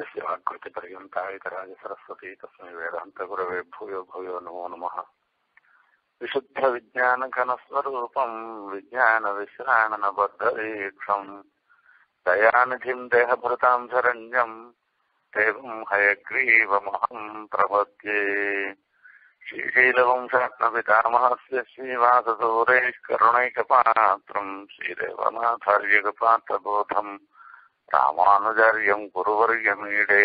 यस्य वाक्कृतिपर्यन्ता इतराजसरस्वती तस्मै वेदान्तगुरवे भूयो भूयो नमो नमः। विशुद्धविज्ञानघनस्वरूपम् विज्ञानविश्राणनबद्धदीक्षम् दयानिधिम् देहभृताम् शरण्यम् देवम् हयग्रीवमहम् प्रपद्ये। श्रीशैलवंशात्मपितामहस्य श्रीवाससूरेः करुणैकपात्रम् श्रीदेवनाथार्यकपात्रबोधम् രാമാനുചാര്യം കുറുവർഗമീടേ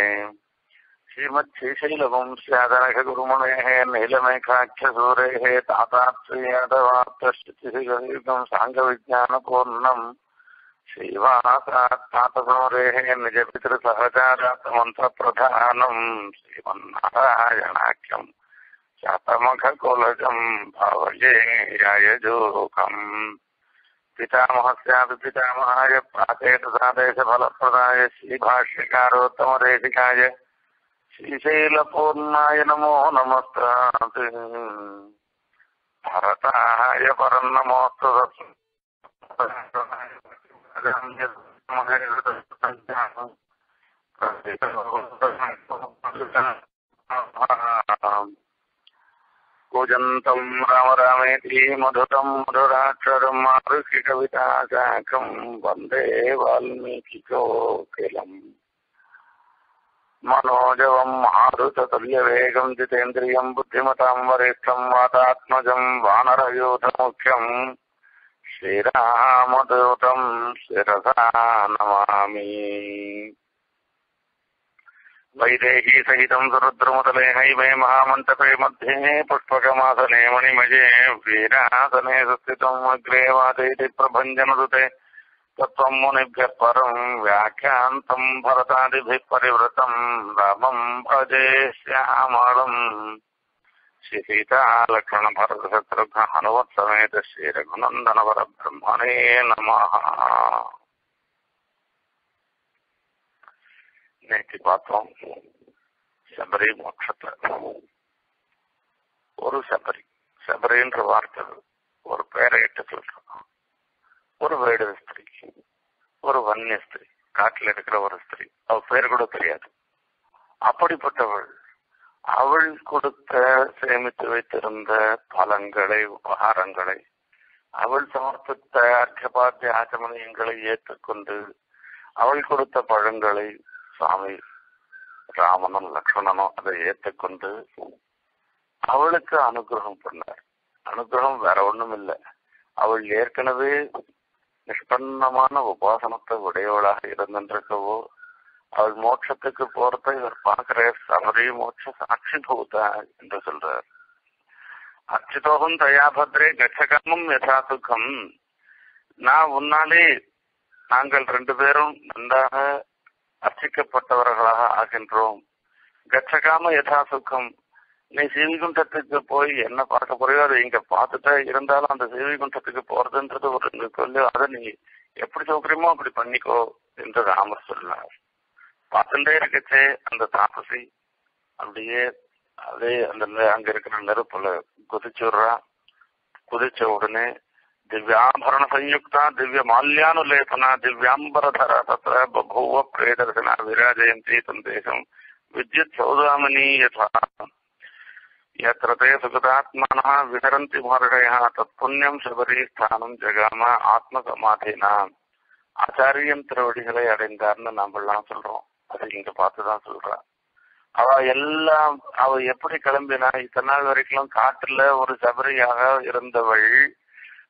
ശ്രീമത് ശ്രീശൈല വംശാദനക ഗുരുമണേ നീലമേഘാക്ഷസൂരേ താതാത്രിയാദവാർത്തസ്ഥിതികം സാംഗവിജ്ഞാനപൂർണം శ్రీవాసాత్మోరే నిజ పితృసహచారాత్మంత ప్రధానం శ్రీమన్నారాయణాఖ్యం శతమఖ కులజం భావయేయజోకం पितामहस्यापि पितामहाय प्राचेतसादेशफलप्रदाय श्रीभाष्यकारोत्तमदेशिकाय श्रीशैलपूर्णाय नमो नमस्तात् भरताय परम् नमोऽस्तु కుజంతం రామ రామేతి మధురం మధురాక్షరం మారుషి కవితాశాఖం వందే వాల్మీకి కోకిలం మనోజవం ఆరుత తుల్య వేగం జితేంద్రియం బుద్ధిమతాం వరిష్టం వాతాత్మజం వానర యూత ముఖ్యం శ్రీరామదూతం శిరసా నమామి వైదేహీ సహితం సురుద్రముతలేహైవే మహామంటపే మధ్యే పుష్పకమాసనే మణిమజే వీరాసనే సుస్థితం అగ్రే వాదేది ప్రభంజనసుతే తత్వం మునిభ్య పరం వ్యాఖ్యాంతం భరతాది పరివృతం రామం భజే శ్యామళం శ్రీసీతాలక్ష్మణ భరత శత్రుఘ్న అనువర్తమేత శ్రీ రఘునందన పర బ్రహ్మణే నమ நேற்று பார்த்தோம். சபரி மோட்சத்தை. ஒரு சபரி. சபரின்ற வார்த்தை ஒரு பெயரை எட்டு சொல்றோம். ஒரு வேடு ஸ்திரீ. ஒரு வன்னிய ஸ்திரீ. காட்டில் இருக்கிற ஒரு ஸ்திரீ. அவ பேர் கூட தெரியாது. அப்படிப்பட்டவள் அவள் கொடுத்த சேமித்து வைத்திருந்த பலங்களை உபகாரங்களை அவள் சமர்ப்பித்த அர்க்கபாத்திய ஆச்சமணியங்களை ஏற்றுக்கொண்டு அவள் கொடுத்த பழங்களை சுவாமி ராமனும் லக்ஷ்மணனும் அதை ஏற்றுக்கொண்டு அவளுக்கு அனுகிரகம் பண்ணார். அனுகிரகம் வேற ஒண்ணும் இல்லை. அவள் ஏற்கனவே நிஷ்பன்னமான உபாசனத்தை உடையவளாக இருந்திருக்கவோ அவள் மோட்சத்துக்கு போறத இவர் பார்க்கிற சமரி மோட்ச சாட்சி பூதா என்று சொல்றார். அச்சுதோகம் தயாபத்ரே கச்சகமும் யதா சுகம் நான் உன்னாலே நாங்கள் ரெண்டு பேரும் நன்றாக அர்ச்சிக்கப்பட்டவர்களாக ஆகின்றோம். கச்சகாம யதா சுக்கம் நீ சீவிகுண்டத்துக்கு போய் என்ன பார்க்க போறியோ அதை இங்க பார்த்துட்டா இருந்தாலும் அந்த சீவிகுண்டத்துக்கு போறதுன்றது ஒரு சொல்லு அதை நீ எப்படி சௌகரியமோ அப்படி பண்ணிக்கோ என்று ராமர் சொன்னார். பார்த்துட்டே இருக்கச்சே அந்த தாபசி அப்படியே அதே அந்த அங்க இருக்கிற நெருப்புல குதிச்சுடுறா குதிச்ச உடனே दिव्याभरण संयुक्ता दिव्य माल्यानुलेपना दिव्यांबरधर तत्र बभूव प्रेदर्शना विराजयन्ती सन्देशम् विद्युत् सौदामनी यथा यत्र ते सुगतात्मानः विहरन्ति महर्षयः तत्पुण्यम् शबरी ஸ்தானம் ஜகாம ஆத்மசமாதினா ஆச்சாரியன் திருவடிகளை அடைந்தார்னு நாமெல்லாம் சொல்றோம் அதை இங்க பார்த்துதான் சொல்றா அவ எல்லாம் அவ எப்படி கிளம்பினா இத்தனை நாள் வரைக்கும் காட்டுல ஒரு சபரியாக இருந்தவள்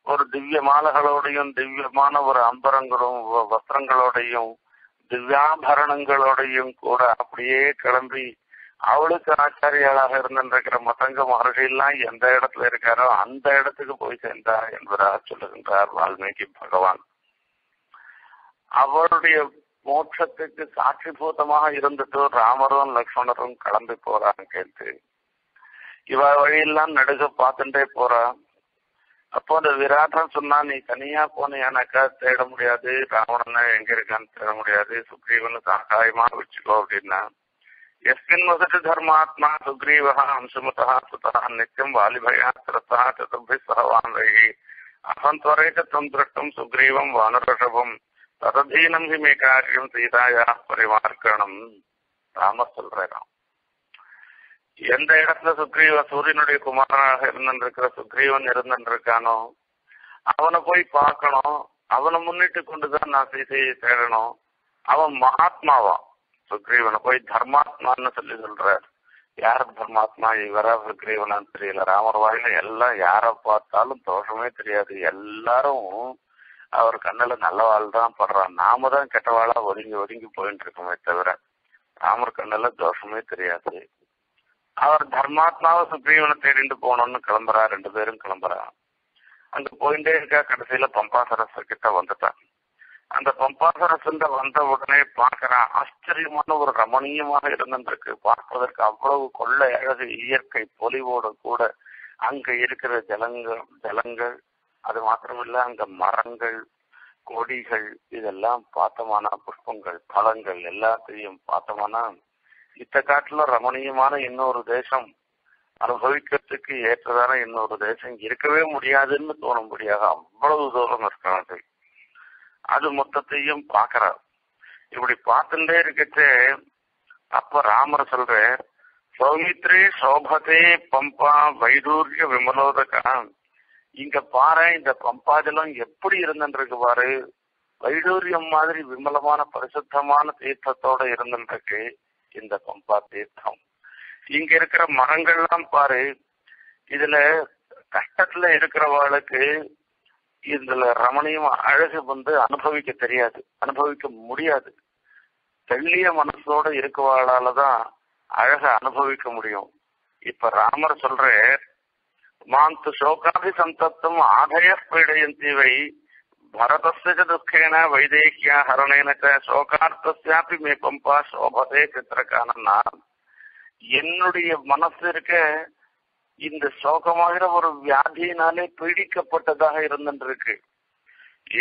ஒரு திவ்ய மாலைகளோடையும் திவ்யமான ஒரு அம்பரங்களும் வஸ்திரங்களோடையும் திவ்யாபரணங்களோடையும் கூட அப்படியே கிளம்பி அவளுக்கு ஆச்சாரியாளாக இருந்திருக்கிற மதங்க மகர்ஷியெல்லாம் எந்த இடத்துல இருக்காரோ அந்த இடத்துக்கு போய் சேர்ந்தார் என்பதாக சொல்லுகின்றார் வால்மீகி பகவான். அவருடைய மோட்சத்துக்கு சாட்சிபூதமாக இருந்துட்டு ராமரும் லக்ஷ்மணரும் கிளம்பி போறான்னு கேட்டு. இவ வழியெல்லாம் நடுக பார்த்துட்டே போறான் அப்போ அந்த விராட்டம் சொன்னா நீ தனியா போனியானாக்கா தேட முடியாது ராவணன் எங்க இருக்கான்னு தேட முடியாது சுக்ரீவன் சகாயமா வச்சுக்கோ அப்படின்னா. எஸ்மின் வசதி தர்மாத்மா சுக்ரீவா அம்சமுதா சுதா நித்தியம் வாலிபயா திரத்தா சதுர்பி சகவான் வைகி. அகம் துவரைக்கத்துவம் திருஷ்டும் சுக்ரீவம் வானரஷபம் தததீனம் ஹி மே காரியம் சீதாயா பரிமார்க்கணம். ராமர் சொல்றான் எந்த இடத்துல சுக்ரீவ சூரியனுடைய குமாரனாக இருந்திருக்கிற சுக்ரீவன் இருந்திருக்கானோ அவனை போய் பார்க்கணும். அவனை முன்னிட்டு கொண்டுதான் நான் சீதையை தேடணும். அவன் மகாத்மாவா? சுக்ரீவனை போய் தர்மாத்மான்னு சொல்லி சொல்றார். யார் தர்மாத்மா? இவரா சுக்ரீவனான்னு தெரியல. ராமர் வாயில எல்லாம் யார பார்த்தாலும் தோஷமே தெரியாது. எல்லாரும் அவர் கண்ணுல நல்லவாள் தான் படுறான். நாம தான் கெட்டவாளா ஒதுங்கி ஒதுங்கி போயிட்டு இருக்கோமே தவிர ராமர் கண்ணுல தோஷமே தெரியாது. அவர் தர்மாத்மாவை சுக்ரீவனை தேடிட்டு போனோம்னு கிளம்புறா ரெண்டு பேரும் கிளம்புறா. அங்க போயிட்டே இருக்கா கடைசியில பம்பாசரச கிட்ட வந்துட்டான் அந்த பம்பாசரசந்த வந்த உடனே பாக்குறான் ஆச்சரியமான ஒரு ரமணீயமாக இருந்திருக்கு. பார்ப்பதற்கு அவ்வளவு கொள்ளை அழகு இயற்கை பொலிவோடு கூட அங்க இருக்கிற ஜலங்கள் ஜலங்கள் அது மாத்திரமில்ல அங்க மரங்கள் கொடிகள் இதெல்லாம் பார்த்தோமானா புஷ்பங்கள் பழங்கள் எல்லாத்தையும் பார்த்தமானா இத்த காட்டுல ரமணீயமான இன்னொரு தேசம் அனுபவிக்கிறதுக்கு ஏற்றதான இன்னொரு தேசம் இருக்கவே முடியாதுன்னு தோணும்படியாக அவ்வளவு தூரம் இருக்கிறது அது மொத்தத்தையும் பாக்குறார் இப்படி பார்த்துட்டே இருக்கச்சே அப்ப ராமர் சொல்ற சௌமித்ரே சோபதே பம்பா வைடூரிய விமலோதகான். இங்க பாரு இந்த பம்பாதிலம் எப்படி இருந்துருக்கு பாரு. வைடூரியம் மாதிரி விமலமான பரிசுத்தமான தீர்த்தத்தோட இருந்துருக்கு இந்த பம்பா தீர்த்தம். இங்க இருக்கிற மரங்கள்லாம் பாரு இதுல கஷ்டத்துல இருக்கிறவர்களுக்கு இதுல ரமணியம் அழகு வந்து அனுபவிக்க தெரியாது அனுபவிக்க முடியாது. தெள்ளிய மனசோட இருக்கவாளாலதான் அழக அனுபவிக்க முடியும். இப்ப ராமர் சொல்ற மாந்து சோகாபி சந்தப்தம் ஆதய பீடையந்தீவை பரதஸ்ய துக்கேன வைதேகியா ஹரணேன சோகார்த்தஸ்யாபி மே பம்பா சோபதே சித்திரக்கானன்னா என்னுடைய மனசு இருக்க இந்த சோகமாகிற ஒரு வியாதியினாலே பீடிக்கப்பட்டதாக இருந்துருக்கு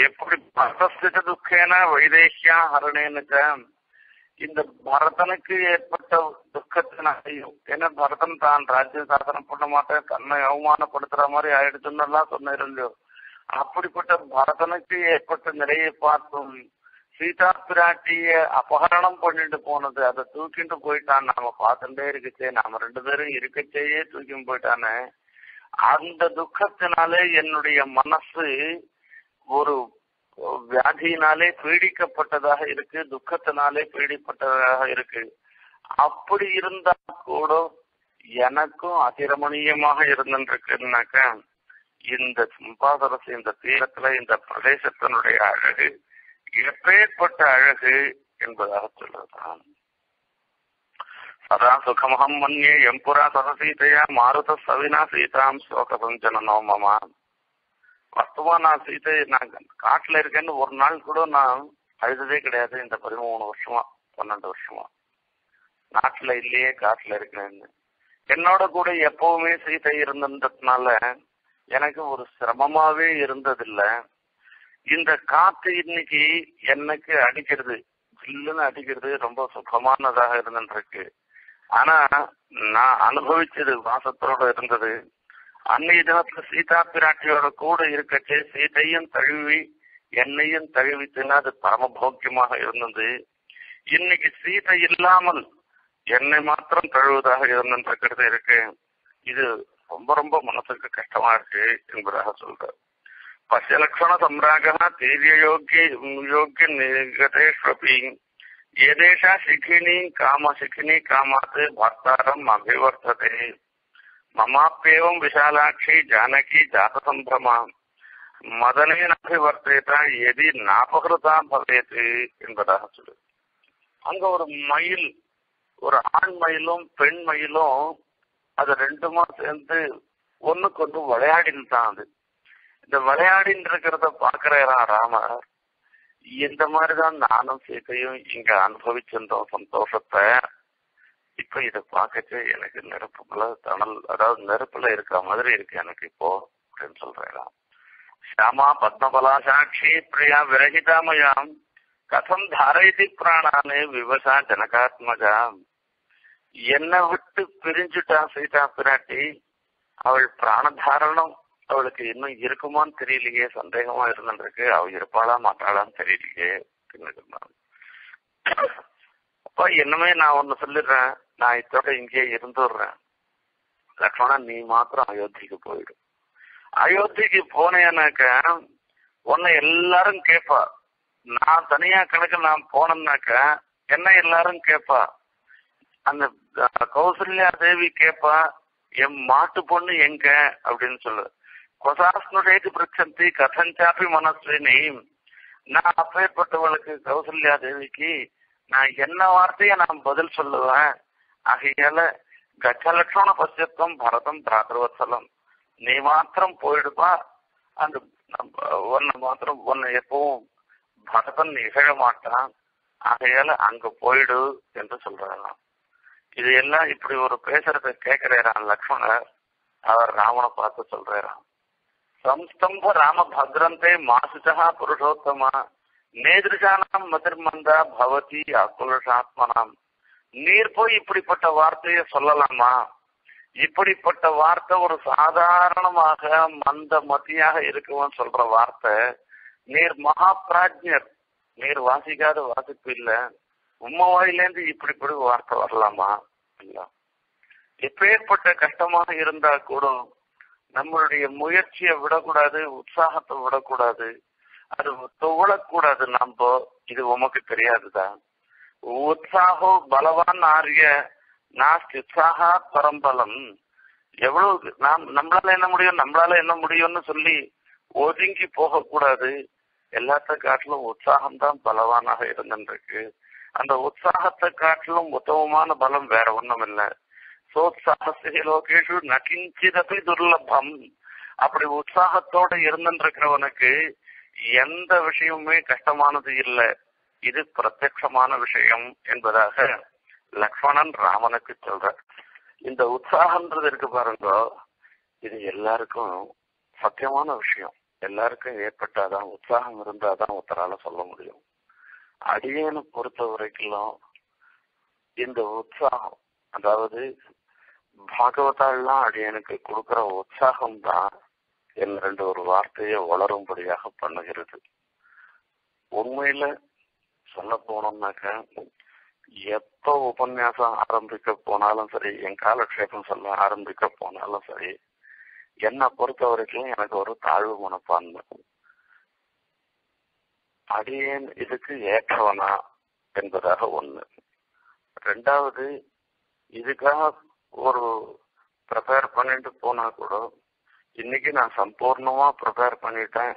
எப்படி பரதஸ்ய துக்கேன வைதேகியா ஹரணேனுக்க இந்த பரதனுக்கு ஏற்பட்ட துக்கத்தினாலையும் ஏன்னா பரதன் தான் ராஜ்ய சாதனம் பண்ண மாட்டேன் தன்னை அவமானப்படுத்துற மாதிரி ஆயிடுச்சுன்னு எல்லாம் சொன்னேன் இல்லையோ. அப்படிப்பட்ட பரதனுக்கு ஏற்பட்ட நிலையை பார்த்தும் சீதா பிராட்டிய அபகரணம் பண்ணிட்டு போனது. அதை தூக்கிட்டு போயிட்டான். நாம பார்த்துட்டே இருக்கச்சே. நாம ரெண்டு பேரும் இருக்கச்சேயே தூக்கி போயிட்டானே. அந்த துக்கத்தினாலே என்னுடைய மனசு ஒரு வியாதியினாலே பீடிக்கப்பட்டதாக இருக்கு. துக்கத்தினாலே பீடிப்பட்டதாக இருக்கு. அப்படி இருந்தா கூட எனக்கும் அதிரமணியமாக இருந்துருக்குனாக்க இந்த சம்பாதரசு இந்த தீரத்துல இந்த பிரதேசத்தினுடைய அழகு எப்பேற்பட்ட அழகு என்பதாக சொல்லுதான் சதா சுகமகம் மன்யே எம்புரா சதசீதையா மாருத சவினா சீதாம் சோக சஞ்சனோ மமா. வஸ்துவா நான் சீதை நான் காட்டுல இருக்கேன்னு ஒரு நாள் கூட நான் அழுததே கிடையாது. இந்த பதிமூணு வருஷமா பன்னெண்டு வருஷமா. நாட்டுல இல்லையே காட்டுல இருக்கேன்னு என்னோட கூட எப்பவுமே சீதை இருந்ததுனால எனக்கு ஒரு சிரமமாவே இருந்ததில்ல. இந்த காத்து இன்னைக்கு எனக்கு அடிக்கிறது? ஜில்லுன்னு அடிக்கிறது ரொம்ப சுகமானதாக இருந்துருக்கு ஆனா நான் அனுபவிச்சது வாசத்தோட இருந்தது. அன்னைய தினத்துல சீதா பிராட்டியோட கூட இருக்கட்டே சீதையும் தழுவி என்னையும் தழுவிச்சுன்னா அது பரமபோக்கியமாக இருந்தது. இன்னைக்கு சீதை இல்லாமல் என்னை மாத்திரம் தழுவதாக இருந்திருக்கிறது இருக்கு. இது ரொம்ப ரொம்ப மனசுக்கு கஷ்டமா இருக்கு என்பதாக சொல்ற பசியலட்சண சம்ராகனா தீரிய யோக்கிய யோக்கிய நிகதேஷ்வபி ஏதேஷா சிக்கினி காம சிக்கினி காமாத் பர்த்தாரம் அபிவர்த்ததே. மமாப்பேவம் விஷாலாட்சி ஜானகி ஜாத சம்பிரமா மதனேனாபிவர்த்தேத எதி நாபகிருதா பவேது என்பதாக சொல்லு அங்க ஒரு மயில் ஒரு ஆண் மயிலும் பெண் மயிலும் அது ரெண்டுமா சேர்ந்து ஒண்ணுக்கு ஒன்று விளையாடின்னு தான் அது. இந்த விளையாடின்னு இருக்கிறத பாக்குறா ராமர் இந்த மாதிரிதான் நானும் சீத்தையும் இங்க அனுபவிச்சிருந்தோம் சந்தோஷத்தை. இப்ப இத பார்க்கச்சு எனக்கு நெருப்புக்குள்ள தணல் அதாவது நெருப்புல இருக்கிற மாதிரி இருக்கு எனக்கு இப்போ அப்படின்னு சொல்றேன் ஷியாமா பத்மபலா சாட்சி பிரியா விரகிதாமயாம் கதம் தாரயதி பிராணானு விவசா ஜனகாத்மகாம் என்னை விட்டு பிரிஞ்சுட்டா சீதா பிராட்டி. அவள் பிராணதாரணம் அவளுக்கு இன்னும் இருக்குமான்னு தெரியலையே சந்தேகமா இருந்துருக்கு அவள் இருப்பாளா மாட்டாளான்னு தெரியலையே அப்படின்னு அப்பா என்னமே நான் ஒன்னு சொல்லிடுறேன். நான் இத்தோட இங்கேயே இருந்துடுறேன். லக்ஷ்மணா நீ மாத்திரம் அயோத்திக்கு போயிடும் அயோத்திக்கு போனேனாக்க உன்னை எல்லாரும் கேட்பா நான் தனியா கணக்கு நான் போனேன்னாக்க என்ன எல்லாரும் கேட்பா அந்த கௌசல்யா தேவி கேட்பா என் மாட்டு பொண்ணு எங்க? அப்படின்னு சொல்லு கொசாஸ்னுடையது பிரச்சந்தி கதஞ்சாப்பி மனஸ்வினி நான் அப்பேற்பட்டவளுக்கு கௌசல்யா தேவிக்கு நான் என்ன வார்த்தையை நான் பதில் சொல்லுவேன்? ஆகையால கஜலட்சண பசியத்துவம் பரதம் பிராதவத்சலம் நீ மாத்திரம் போயிடுப்பா அந்த உன்னை மாத்திரம் உன்னை எப்பவும் பரதன் நிகழ மாட்டான். ஆகையால அங்க போயிடு என்று சொல்றாராம் இது எல்லாம் இப்படி ஒரு பேசுறத கேட்கிறாராம் லக்ஷ்மணர். அவர் ராமனை பார்த்து சொல்றாராம். சம்ஸ்தம்ப ராம பத்ரந்தே மாசுஜா புருஷோத்தமா. நேதிருஷானாம் மதிர்மந்தா பவதி அகுலஷாத்மனாம் நீர் போய் இப்படிப்பட்ட வார்த்தையை சொல்லலாமா? இப்படிப்பட்ட வார்த்தை ஒரு சாதாரணமாக மந்த மத்தியாக இருக்கும்னு சொல்ற வார்த்தை. நீர் மகா பிராஜ்யர் நீர் வாசிக்காத வாசிப்பு இல்லை. உண்மை வாயிலேருந்து இப்படிப்படி வார்த்தை வரலாமா? இல்லையா எப்பேற்பட்ட கஷ்டமாக இருந்தா கூட நம்மளுடைய முயற்சியை விடக்கூடாது உற்சாகத்தை விடக்கூடாது அது துவளக்கூடாது நம்ம இது உமக்கு தெரியாதுதான் உற்சாகோ பலவான் ஆரிய நாஸ்தி உற்சாகா பரம்பலம். எவ்வளவு நாம் நம்மளால என்ன முடியும்? நம்மளால என்ன முடியும்னு சொல்லி ஒதுங்கி போகக்கூடாது. எல்லாத்த காட்டிலும் உற்சாகம் தான் பலவானாக இருந்துருக்கு அந்த உற்சாகத்தை காட்டிலும் உத்தமமான பலம் வேற ஒண்ணும் இல்லை சோத்சாகசிக லோகேஷு நகிஞ்சிதபி துர்லபம். அப்படி உற்சாகத்தோட இருந்துருக்கிறவனுக்கு எந்த விஷயமுமே கஷ்டமானது இல்லை. இது பிரத்யமான விஷயம் என்பதாக லக்ஷ்மணன் ராமனுக்கு சொல்ற. இந்த உற்சாகன்றது இருக்கு பாருங்க. இது எல்லாருக்கும் சத்தியமான விஷயம். எல்லாருக்கும் ஏற்பட்டாதான் உற்சாகம் இருந்தாதான் ஒருத்தரால சொல்ல முடியும். அடியனை பொறுத்த வரைக்கும் இந்த உற்சாகம் அதாவது பாகவதாலாம் அடியனுக்கு கொடுக்கிற உற்சாகம் தான் என் ரெண்டு ஒரு வார்த்தையை வளரும்படியாக பண்ணுகிறது. உண்மையில சொல்ல போனோம்னாக்க எப்ப உபன்யாசம் ஆரம்பிக்க போனாலும் சரி என் காலக்ஷேபம் சொல்ல ஆரம்பிக்க போனாலும் சரி என்னை பொறுத்த வரைக்கும் எனக்கு ஒரு தாழ்வு மனப்பான்மை. அடியேன் இதுக்கு ஏற்றவனா என்பதாக ஒண்ணு. ரெண்டாவது இதுக்காக ஒரு ப்ரிப்பேர் பண்ணிட்டு போனா கூட இன்னைக்கு நான் சம்பூர்ணமா ப்ரிப்பேர் பண்ணிட்டேன்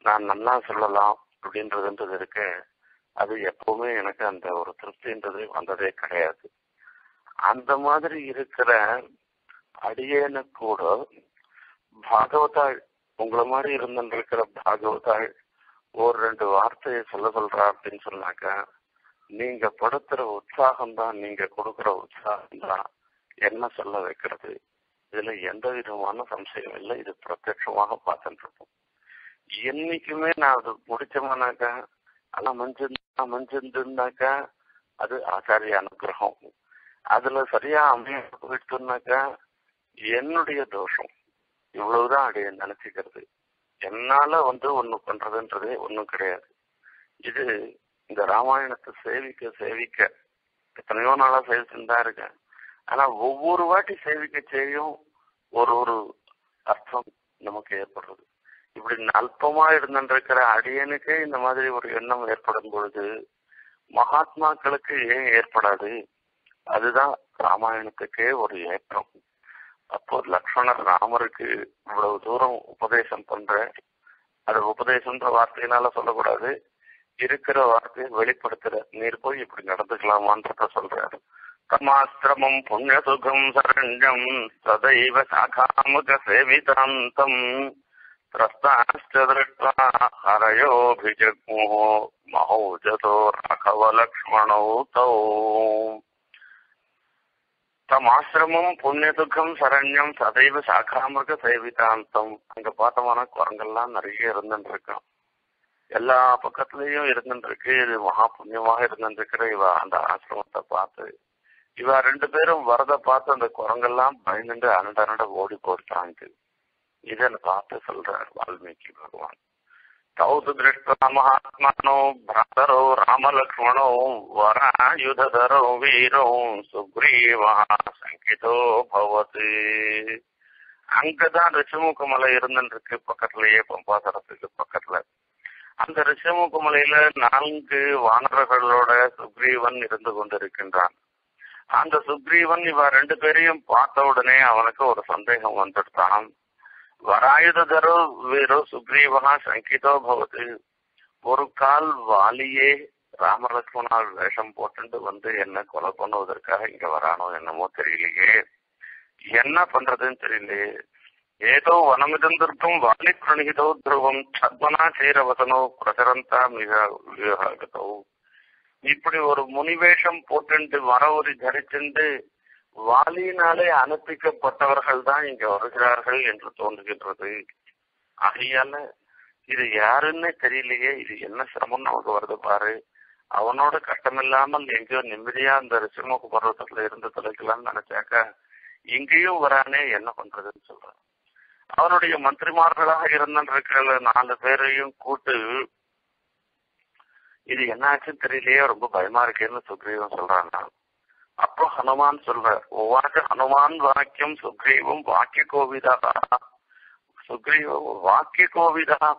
நான் நல்லா சொல்லலாம் அப்படின்றதுன்றது இருக்கு. அது எப்பவுமே எனக்கு அந்த ஒரு திருப்தின்றது வந்ததே கிடையாது. அந்த மாதிரி இருக்கிற அடியேனு கூட பாகவதாள் உங்களை மாதிரி இருந்துட்டு இருக்கிற பாகவதாள் ஒரு ரெண்டு வார்த்தையை சொல்ல சொல்றா அப்படின்னு சொன்னாக்க நீங்க படுத்துற உற்சாகம் தான் நீங்க கொடுக்கிற உற்சாகம் தான் என்ன சொல்ல வைக்கிறது? இதுல எந்த விதமான சம்சயம் இல்லை. இது பிரத்யட்சமாக பார்த்துட்டு இருப்போம் என்னைக்குமே நான் அது முடிச்சோம்னாக்க ஆனா மஞ்சிருந்தா மஞ்சிருந்துனாக்க அது ஆச்சாரிய அனுகிரகம். அதுல சரியா அமைய போயிட்டுனாக்கா என்னுடைய தோஷம். இவ்வளவுதான் அடைய நினைச்சுக்கிறது. என்னால வந்து ஒண்ணு பண்றதுன்றதே ஒண்ணும் கிடையாது. இது இந்த ராமாயணத்தை சேவிக்க சேவிக்க எத்தனையோ நாளா சேவிச்சுன்னு தான் இருக்கேன். ஆனா ஒவ்வொரு வாட்டி சேவிக்க செய்யும் ஒரு ஒரு அர்த்தம் நமக்கு ஏற்படுறது. இப்படி அல்பமா இருந்திருக்கிற அடியனுக்கே இந்த மாதிரி ஒரு எண்ணம் ஏற்படும் பொழுது மகாத்மாக்களுக்கு ஏன் ஏற்படாது? அதுதான் ராமாயணத்துக்கே ஒரு ஏற்றம். அப்போ லக்ஷ்மணர் ராமருக்கு இவ்வளவு தூரம் உபதேசம் பண்றேன் அது உபதேசம்ன்ற வார்த்தையினால சொல்லக்கூடாது. இருக்கிற வார்த்தையை வெளிப்படுத்துற. நீர் போய் இப்படி நடந்துக்கலாமான்றத சொல்றாரு. கமாஸ்திரமம் புண்ணிய சுகம் சரண்யம் சதைவ சாகாமுக சேவிதாந்தம். திரஸ்தாஷ்டிருஷ்டா ஹரையோபிஜக்மோ மகௌஜதோ ரகவ லக்ஷ்மணௌ தௌ தம் ஆசிரமம் புண்ணிய துக்கம் சரண்யம் சதைவ சாக்காமிருக்க சைவிதாந்தம். அங்க பார்த்தமான குரங்கள்லாம் நிறைய இருந்துட்டு இருக்கும் எல்லா பக்கத்துலயும் இருந்துருக்கு இது மகா புண்ணியமாக இருந்துருக்கிற இவ அந்த ஆசிரமத்தை பார்த்து இவ ரெண்டு பேரும் வரத பார்த்து அந்த குரங்கெல்லாம் பயந்துட்டு அனட அனட ஓடி போட்டாங்க இதை பார்த்து சொல்றார் வால்மீகி பகவான். तौ तु दृष्ट्वा महात्मनौ भ्रातरौ रामलक्ष्मणौ वरायुधधरौ वीरौ सुग्रीवः சங்கிதோ பவத்து அங்கதான் ரிஷமுக மலை இருந்துருக்கு பக்கத்துலயே பம்பாசரத்துக்கு பக்கத்துல அந்த ரிஷமுக மலையில நான்கு வானரர்களோட சுக்ரீவன் இருந்து கொண்டிருக்கின்றான் அந்த சுக்ரீவன் இவ ரெண்டு பேரையும் பார்த்த உடனே அவனுக்கு ஒரு சந்தேகம் வந்துட்டான் வராயுதரோ வீரோ சுக்ரீவனா சங்கிதோ பவத்து ஒரு கால் வாலியே ராமலட்சுமணால் வேஷம் போட்டுட்டு வந்து என்ன கொலை பண்ணுவதற்காக இங்க வரானோ என்னமோ தெரியலையே. என்ன பண்றதுன்னு தெரியலையே ஏதோ வனமிதந்திருக்கும் வாலி பிரணிகிதோ துருவம் சத்மனா சீரவசனோ பிரசரந்தா மிக வியூகத்தோ இப்படி ஒரு முனிவேஷம் போட்டு ஒரு தரிச்சுண்டு வாலியினாலே அனுப்பிக்கப்பட்டவர்கள் தான் இங்க வருகிறார்கள் என்று தோன்றுகின்றது. ஆகையால இது யாருன்னு தெரியலையே இது என்ன சிரமம் நமக்கு வருது பாரு. அவனோட கஷ்டமில்லாமல் எங்கேயோ நிம்மதியா அந்த ரிஷிமுக பருவத்துல இருந்து தொலைக்கலாம்னு நினைச்சாக்கா இங்கேயும் வரானே என்ன பண்றதுன்னு சொல்றான். அவனுடைய மந்திரிமார்களாக இருந்திருக்கிற நாலு பேரையும் கூட்டு இது என்ன ஆச்சுன்னு தெரியலையே ரொம்ப பயமா இருக்கேன்னு சுக்ரீவன் சொல்றாங்க அப்போ ஹனுமான் சொல்ற ஒவ்வாறு ஹனுமான் வாக்கியம் சுக்ரீவம் வாக்கிய கோவிதா சுக்ரீவ வாக்கிய கோவிதா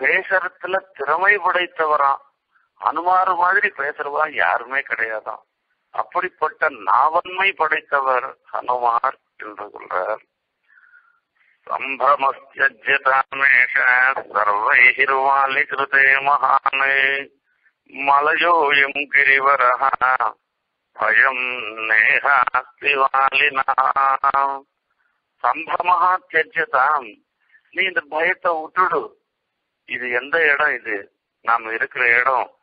பேசுறதுல திறமை படைத்தவரா. அனுமாறு மாதிரி பேசுறவா யாருமே கிடையாதான் அப்படிப்பட்ட நாவன்மை படைத்தவர் ஹனுமார் என்று சொல்றார். சம்பிரமஸ்தியஜ்யதாமேஷ சர்வைர்வாலி கிருதே மகானே மலையோயும் கிரிவரஹா. பயம் நேகாஸ்தி வாலினா நீ இந்த பயத்தை விட்டுடு. இது எந்த இடம் இது? நாம் இருக்கிற இடம்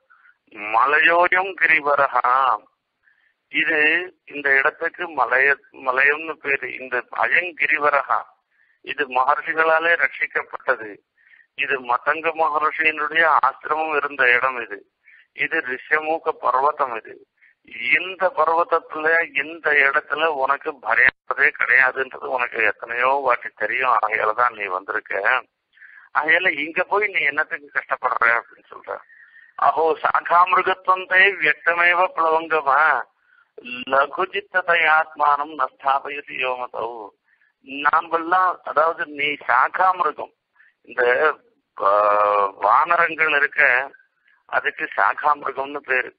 மலையோயம் கிரிவரகா இது இந்த இடத்துக்கு மலைய மலையம்னு பேரு. இந்த அயங்கிரிவரகா இது மகர்ஷிகளாலே ரட்சிக்கப்பட்டது. இது மதங்க மகர்ஷியினுடைய ஆசிரமம் இருந்த இடம் இது. இது ரிஷமூக பர்வதம் இது. இந்த பர்வதத்துல இந்த இடத்துல உனக்கு பயப்பதே கிடையாதுன்றது உனக்கு எத்தனையோ வாட்டி தெரியும். ஆகையால தான் நீ வந்திருக்க. ஆகையால இங்க போய் நீ என்னத்துக்கு கஷ்டப்படுற அப்படின்னு சொல்ற. அஹோ சாகா வெட்டமேவ வியக்தமேவ பிளவங்கமா லகுஜித்ததை ஆத்மானம் நஸ்தாபயசி யோமதவு நாம்பெல்லாம் அதாவது நீ சாகா மிருகம் இந்த வானரங்கள் இருக்க அதுக்கு சாகா மிருகம்னு பேரு.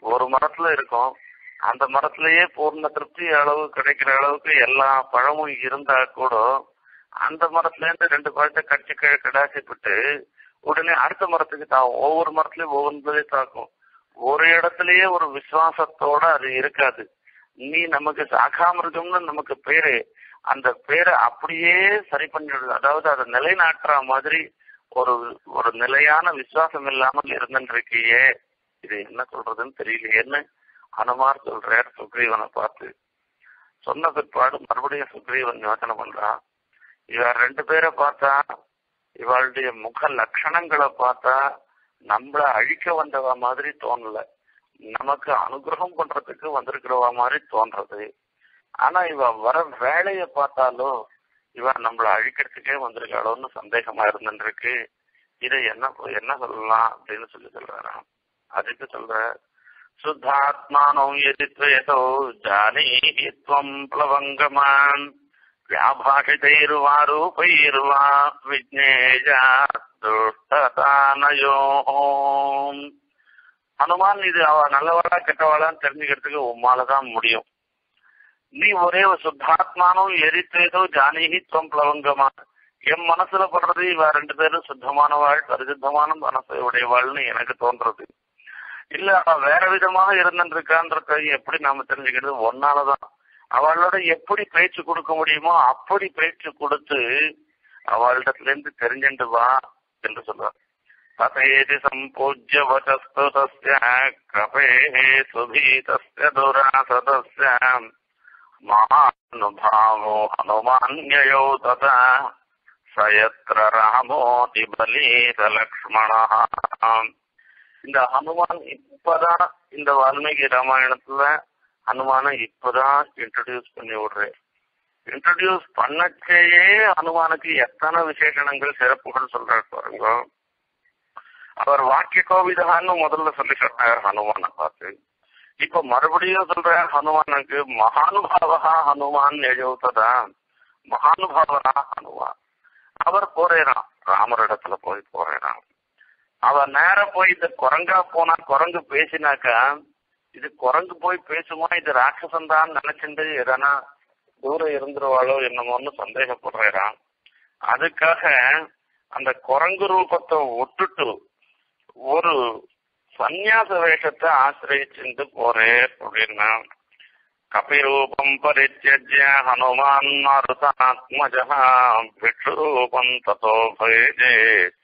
ஒரு மரத்துல இருக்கும். அந்த மரத்திலேயே பூர்ண திருப்தி அளவு கிடைக்கிற அளவுக்கு எல்லா பழமும் இருந்தா கூட அந்த மரத்துல இருந்து ரெண்டு பழத்தை கடிச்சு கடாசிப்பட்டு உடனே அடுத்த மரத்துக்கு தாவும். ஒவ்வொரு மரத்துலயும் ஒவ்வொன்றதே தாக்கும். ஒரு இடத்துலயே ஒரு விசுவாசத்தோட அது இருக்காது. நீ நமக்கு சாகாமிருகம்னு நமக்கு பேரு. அந்த பேரை அப்படியே சரி பண்ணிடுது. அதாவது அதை நிலைநாட்டுற மாதிரி ஒரு ஒரு நிலையான விசுவாசம் இல்லாமல் இருந்துருக்கியே இது என்ன சொல்றதுன்னு தெரியலையேன்னு அனுமார் சொல்றார் சுக்ரீவனை பார்த்து. சொன்ன பிற்பாடு மறுபடியும் சுக்ரீவன் யோசனை பண்றான் இவர் ரெண்டு பேரை பார்த்தா இவளுடைய முக லட்சணங்களை பார்த்தா நம்மள அழிக்க வந்தவ மாதிரி தோணல. நமக்கு அனுகிரகம் பண்றதுக்கு வந்திருக்கிறவ மாதிரி தோன்றது. ஆனா இவ வர வேலைய பார்த்தாலோ இவ நம்மள அழிக்கிறதுக்கே வந்திருக்காளோன்னு சந்தேகமா இருந்துருக்கு இதை என்ன என்ன சொல்லலாம் அப்படின்னு சொல்லி சொல்றாராம். அதுக்கு சொல்ற சுத்தாத்மானோ எதித்வேதோ ஜானேஹி துவம் பிளவங்கமான் வியாபாஷிதைர்வாரூபைர்வா விஜ்னேஜா துஷ்டதானயோ அனுமான் இது அவ நல்லவாளா கெட்டவாளான்னு தெரிஞ்சுக்கிறதுக்கு உம்மாலதான் முடியும். நீ ஒரே சுத்தாத்மானோ சுத்தாத்மானம் எரித்வேதோ ஜானேஹி துவம் பிளவங்கமான் என் மனசுல படுறது இவ ரெண்டு பேரும் சுத்தமானவாள் பரிசுத்தமான மனசை உடையவாள்னு எனக்கு தோன்றது. இல்ல அவன் வேற விதமாக இருந்துருக்கான்றத எப்படி நாம தெரிஞ்சுக்கிறது? ஒன்னாலதான். அவளோட எப்படி பேச்சு கொடுக்க முடியுமோ அப்படி பேச்சு கொடுத்து அவளிடத்துல இருந்து தெரிஞ்சுண்டு வா என்று சொல்றார். ததேதி சம்பூஜ்ய வசஸ்து கபே சுபீதஸ்ய துராசதஸ்ய மகானுபாவோ ஹனுமான்யயோ ததா சயத்ர ராமோதி பலீத லக்ஷ்மணா. இந்த ஹனுமான் இப்பதான் இந்த வால்மீகி ராமாயணத்துல ஹனுமான இப்பதான் இன்ட்ரடியூஸ் பண்ணி விடுறேன். இன்ட்ரடியூஸ் பண்ணச்சேயே ஹனுமானுக்கு எத்தனை விசேஷணங்கள் சிறப்புகள் சொல்றாரு பாருங்க. அவர் வாக்கிய கோவிதான்னு முதல்ல சொல்லி சொன்னார் ஹனுமானை பார்த்து. இப்ப மறுபடியும் சொல்ற ஹனுமானுக்கு மகானுபாவகா ஹனுமான் எழுத்ததா மகானுபாவனா ஹனுமான். அவர் போறேறான் ராமரிடத்துல போய் போறேனா அவ நேர போய் இந்த குரங்கா போனா குரங்கு பேசினாக்கா இது குரங்கு போய் பேசுமா இது ராட்சசன் தான் நினைச்சுட்டு எதனா தூரம் இருந்துருவாளோ என்னமோன்னு சந்தேகப்படுறான் அதுக்காக அந்த குரங்கு ரூபத்தை விட்டுட்டு ஒரு சந்நியாச வேஷத்தை ஆசிரியச்சுட்டு போறேன் அப்படின்னா கபிரூபம் பரித்தியஜ்ய ஹனுமான் மாருதாத்மஜः பிக்ஷுரூபம் ததோ பயஜே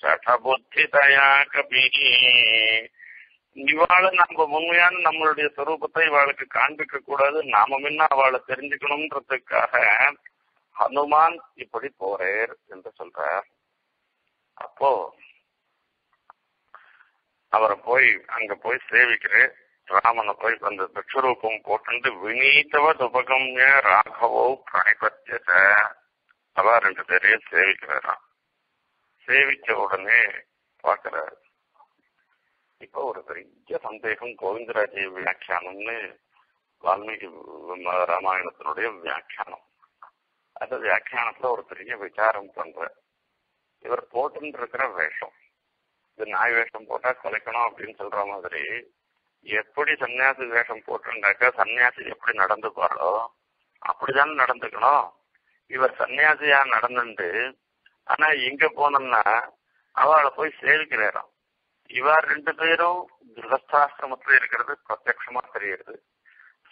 சடபுத்திதயா கபி இவாளை நம்ம உண்மையான நம்மளுடைய சொரூபத்தை இவாளுக்கு காண்பிக்க கூடாது நாம முன்ன அவளை தெரிஞ்சுக்கணும்ன்றதுக்காக ஹனுமான் இப்படி போறேர் என்று சொல்றார். அப்போ அவரை போய் அங்க போய் சேவிக்கிறேன். ராமனை போய் அந்த பிக்ஷரூபம் போட்டு வினீத்தவ உபகம்ய ராகவோ பிராய்பத்தியத அவ ரெண்டு பேரையும் சேவிக்கிறாராம். சேவிச்ச உடனே பாக்குறாரு இப்ப ஒரு பெரிய சந்தேகம் கோவிந்தராஜ வியாக்கியானம்னு வால்மீகி ராமாயணத்தினுடைய வியாக்கியானம். அந்த வியாக்கியானத்துல ஒரு பெரிய விசாரம் பண்ற இவர் போட்டுன்னு இருக்கிற வேஷம். இது நாய் வேஷம் போட்டா கொலைக்கணும் அப்படின்னு சொல்ற மாதிரி எப்படி சன்னியாசி வேஷம் போட்டுருந்தாக்கா சன்னியாசி எப்படி நடந்துப்பாளோ அப்படிதான் நடந்துக்கணும். இவர் சன்னியாசியா நடந்துட்டு ஆனா இங்க போனோம்னா அவளை போய் சேவிக்கிறாராம். இவா ரெண்டு பேரும் கிரகஸ்தாசிரமத்துல இருக்கிறது பிரத்யட்சமா தெரியுது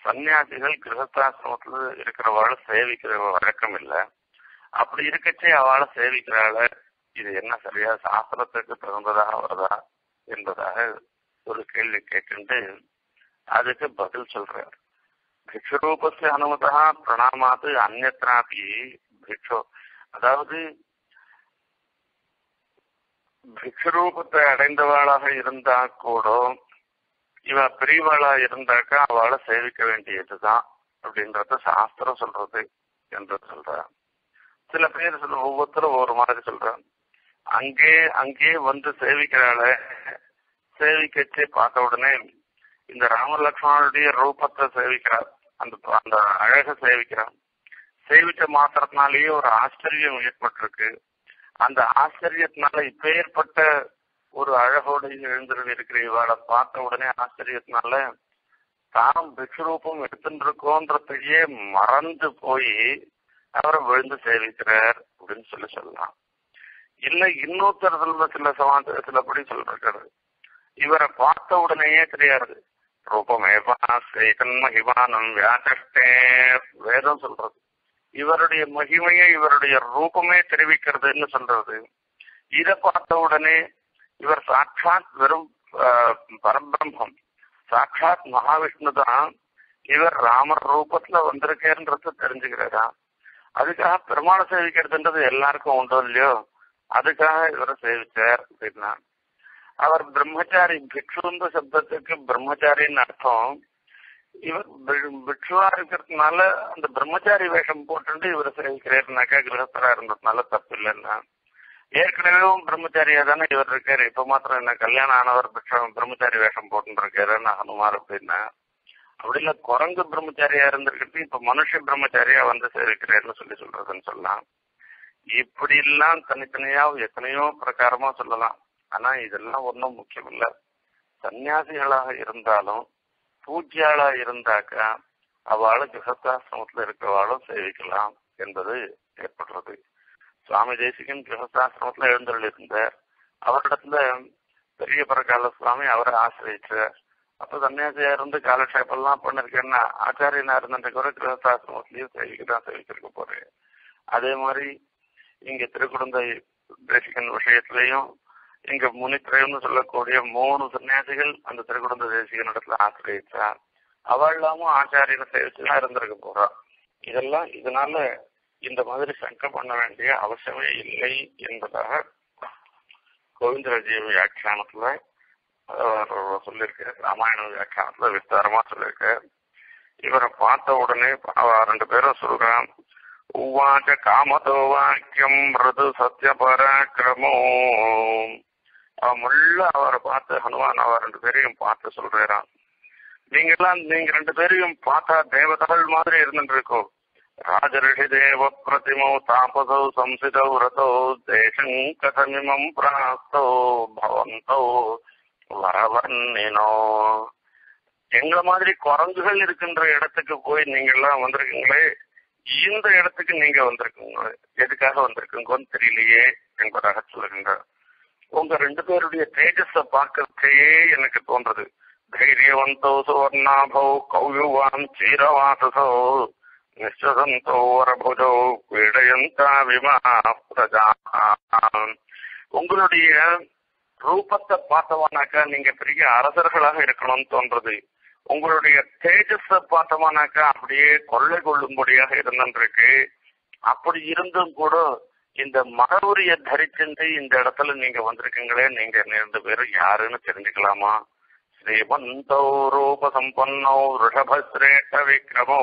சன்னியாசிகள் கிரகஸ்தாசிரமத்துல இருக்கிறவாள் சேவிக்கிற வழக்கம் இல்ல. அப்படி இருக்கச்சே அவளை சேவிக்கிறாள. இது என்ன சரியா சாஸ்திரத்துக்கு தகுந்ததாக வருதா என்பதாக ஒரு கேள்வி கேட்டு அதுக்கு பதில் சொல்றார். பிக்ஷரூபத்து அனுமதா பிரணாமாத்து அந்நத்ராபி பிக்ஷோ அதாவது பிக்ஷரூபத்தை அடைந்தவாளாக இருந்தா கூட இவ பெரியவாளா இருந்தாக்கா அவளை சேவிக்க வேண்டியதுதான் அப்படின்றத சாஸ்திரம் சொல்றது என்று சொல்றான் சில பேர் சொல்ற ஒவ்வொருத்தரும் ஒவ்வொரு மாதிரி சொல்றான் அங்கே அங்கே வந்து சேவிக்கிறாள சேவிக்கச்சே பார்த்த உடனே இந்த ராம லக்ஷ்மணனுடைய ரூபத்தை சேவிக்கிறார். அந்த அந்த அழக சேவிக்கிறார். சேவிச்ச மாத்திரத்தினாலேயே ஒரு ஆச்சரியம் ஏற்பட்டிருக்கு. அந்த ஆச்சரியத்தினால இப்ப ஏற்பட்ட ஒரு அழகோடு எழுந்திருந்து இருக்கிற இவளை பார்த்த உடனே ஆச்சரியத்தினால தாம் பிக்ஷரூபம் எடுத்துட்டு இருக்கோன்றதையே மறந்து போய் அவரை விழுந்து சேவிக்கிறார் அப்படின்னு சொல்லி சொல்லலாம். இல்ல இன்னொருத்தர் சில சமாந்த சிலப்படி சொல்றாரு. இவரை பார்த்த உடனேயே தெரியாது. ரூபமேவா மகிமானம் வியாச்சே வேதம் சொல்றது. இவருடைய மகிமையை இவருடைய ரூபமே தெரிவிக்கிறதுன்னு சொல்றது. இதை பார்த்த உடனே இவர் சாட்சாத் வெறும் பரபிரம்மம் சாட்சாத் மகாவிஷ்ணு தான் இவர் ராமர் ரூபத்துல வந்திருக்கேன்றது தெரிஞ்சுக்கிறாரா அதுக்காக பெருமாளை சேவிக்கிறதுன்றது எல்லாருக்கும் உண்டோ இல்லையோ? அதுக்காக இவரை சேவிச்சார் அப்படின்னா. அவர் பிரம்மச்சாரி பிக்ஷுன்ற சப்தத்துக்கு பிரம்மச்சாரின்னு அர்த்தம். இவர் பிக்ஷுவா இருக்கிறதுனால அந்த பிரம்மச்சாரி வேஷம் போட்டு இவர் சேவிக்கிறாருனாக்கா கிரகஸ்தரா இருந்ததுனால தப்பு இல்லைன்னா ஏற்கனவேவும் பிரம்மச்சாரியா தானே இவர் இருக்காரு. இப்ப மாத்திரம் என்ன கல்யாணம் ஆனவர் பிரம்மச்சாரி வேஷம் போட்டு இருக்காரு ஹனுமார் அப்படின்னா. அப்படி இல்ல குரங்கு பிரம்மச்சாரியா இருந்திருக்கிறது இப்ப மனுஷ பிரம்மச்சாரியா வந்து சேவிக்கிறாருன்னு சொல்லி சொல்றதுன்னு சொல்லலாம். இப்படி எல்லாம் தனித்தனியா எத்தனையோ பிரகாரமா சொல்லலாம். ஆனா இதெல்லாம் ஒன்றும் முக்கியம் இல்லை சன்னியாசிகளாக இருந்தாலும் பூஜ்யாளா இருந்தாக்கா அவளை கிரகஸ்தாசிரமத்தில் இருக்கிறவாளும் சேவிக்கலாம் என்பது ஏற்படுறது. சுவாமி தேசிகன் கிரகஸ்தாசிரமத்தில் எழுந்தருள் இருந்தார் அவரிடத்துல பெரிய பரகால சுவாமி அவரை ஆசிரியிச்சார். அப்ப சன்னியாசியா இருந்து காலக்ஷேபெல்லாம் பண்ணிருக்கேன்னா ஆச்சாரியனா இருந்த கூட கிரகஸ்தாசிரமத்திலயும் சேவிக்கதான் சேவிச்சிருக்க போறேன். அதே மாதிரி இங்க திருக்குழந்தை தேசிகன் விஷயத்திலையும் இங்க முனித்திரையம்னு சொல்லக்கூடிய மூணு சன்னியாசிகள் அந்த திருக்குடந்த தேசிகனிடத்துல இடத்துல அவள் இல்லாமல் ஆச்சாரியனை சேவிச்சுதான் இருந்திருக்க போறா. இதெல்லாம் இதனால இந்த மாதிரி சங்க பண்ண வேண்டிய அவசியமே இல்லை என்பதாக கோவிந்தராஜி வியாக்கியானத்துல சொல்லியிருக்கேன் ராமாயண வியாக்கியானத்துல விஸ்தாரமா சொல்லியிருக்க இவரை பார்த்த உடனே ரெண்டு பேரும் சொல்றான் உவாச்ச காமதோ வாக்கியம் மிருது சத்திய பராக்கிரமோ. அவன் முள்ள அவரை பார்த்து ஹனுமான் அவர் ரெண்டு பேரையும் பார்த்து சொல்றான் நீங்க எல்லாம் நீங்க ரெண்டு பேரையும் பார்த்தா தேவதகள் மாதிரி இருந்துட்டு இருக்கோம் ராஜரிஷி தேவ பிரதிமோ தாபதோ சம்சிதோ ரதோ தேசம் கதமிமம் பிராஸ்தோ பவந்தோ வரவன்னினோ எங்களை மாதிரி குரங்குகள் இருக்கின்ற இடத்துக்கு போய் நீங்க எல்லாம் வந்திருக்கீங்களே. இந்த இடத்துக்கு நீங்க வந்திருக்கீங்க. எதுக்காக வந்திருக்கீங்கன்னு தெரியலையே என்பதாக சொல்லுகின்றார். உங்க ரெண்டு பேருடைய தேஜஸ பார்க்கறதே எனக்கு தோன்றது. தைரியவந்தோ சுவர்ணாபோ கௌயுவான் சீரவாசசோ நிச்சதந்தோ வரபுஜோ பீடயந்தா விமா பிரஜா உங்களுடைய ரூபத்தை பார்த்தவானாக்கா நீங்க பெரிய அரசர்களாக இருக்கணும்னு தோன்றது. உங்களுடைய தேஜஸ பார்த்தவானாக்கா அப்படியே கொள்ளை கொள்ளும்படியாக இருந்திருக்கு. அப்படி இருந்தும் கூட இந்த மகவுரிய தரிச்சுட்டு இந்த இடத்துல நீங்க வந்திருக்கீங்களே நீங்க ரெண்டு பேரும் யாருன்னு தெரிஞ்சுக்கலாமா? ஸ்ரீமந்தோ ரூப சம்பன்னோ ரிஷபஸ்ரேஷ்ட விக்ரமோ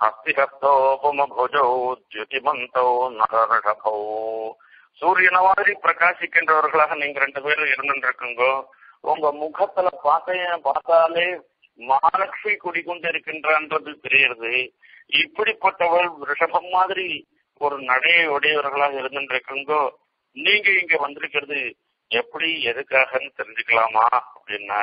ஹஸ்திஹஸ்தோபமபுஜோ ஜுதிமந்தோ நரரிஷபோ. சூரியன மாதிரி பிரகாசிக்கின்றவர்களாக நீங்க ரெண்டு பேரும் இருந்துருக்குங்கோ. உங்க முகத்துல பார்த்த பார்த்தாலே மகாலட்சுமி குடிக்கொண்டு இருக்கின்றான்றது தெரியுது இப்படிப்பட்டவள் ரிஷபம் மாதிரி ஒரு நடையை உடையவர்களாக இருந்துருக்குங்கோ நீங்க இங்க வந்திருக்கிறது எப்படி எதுக்காகன்னு தெரிஞ்சுக்கலாமா? அப்படின்னா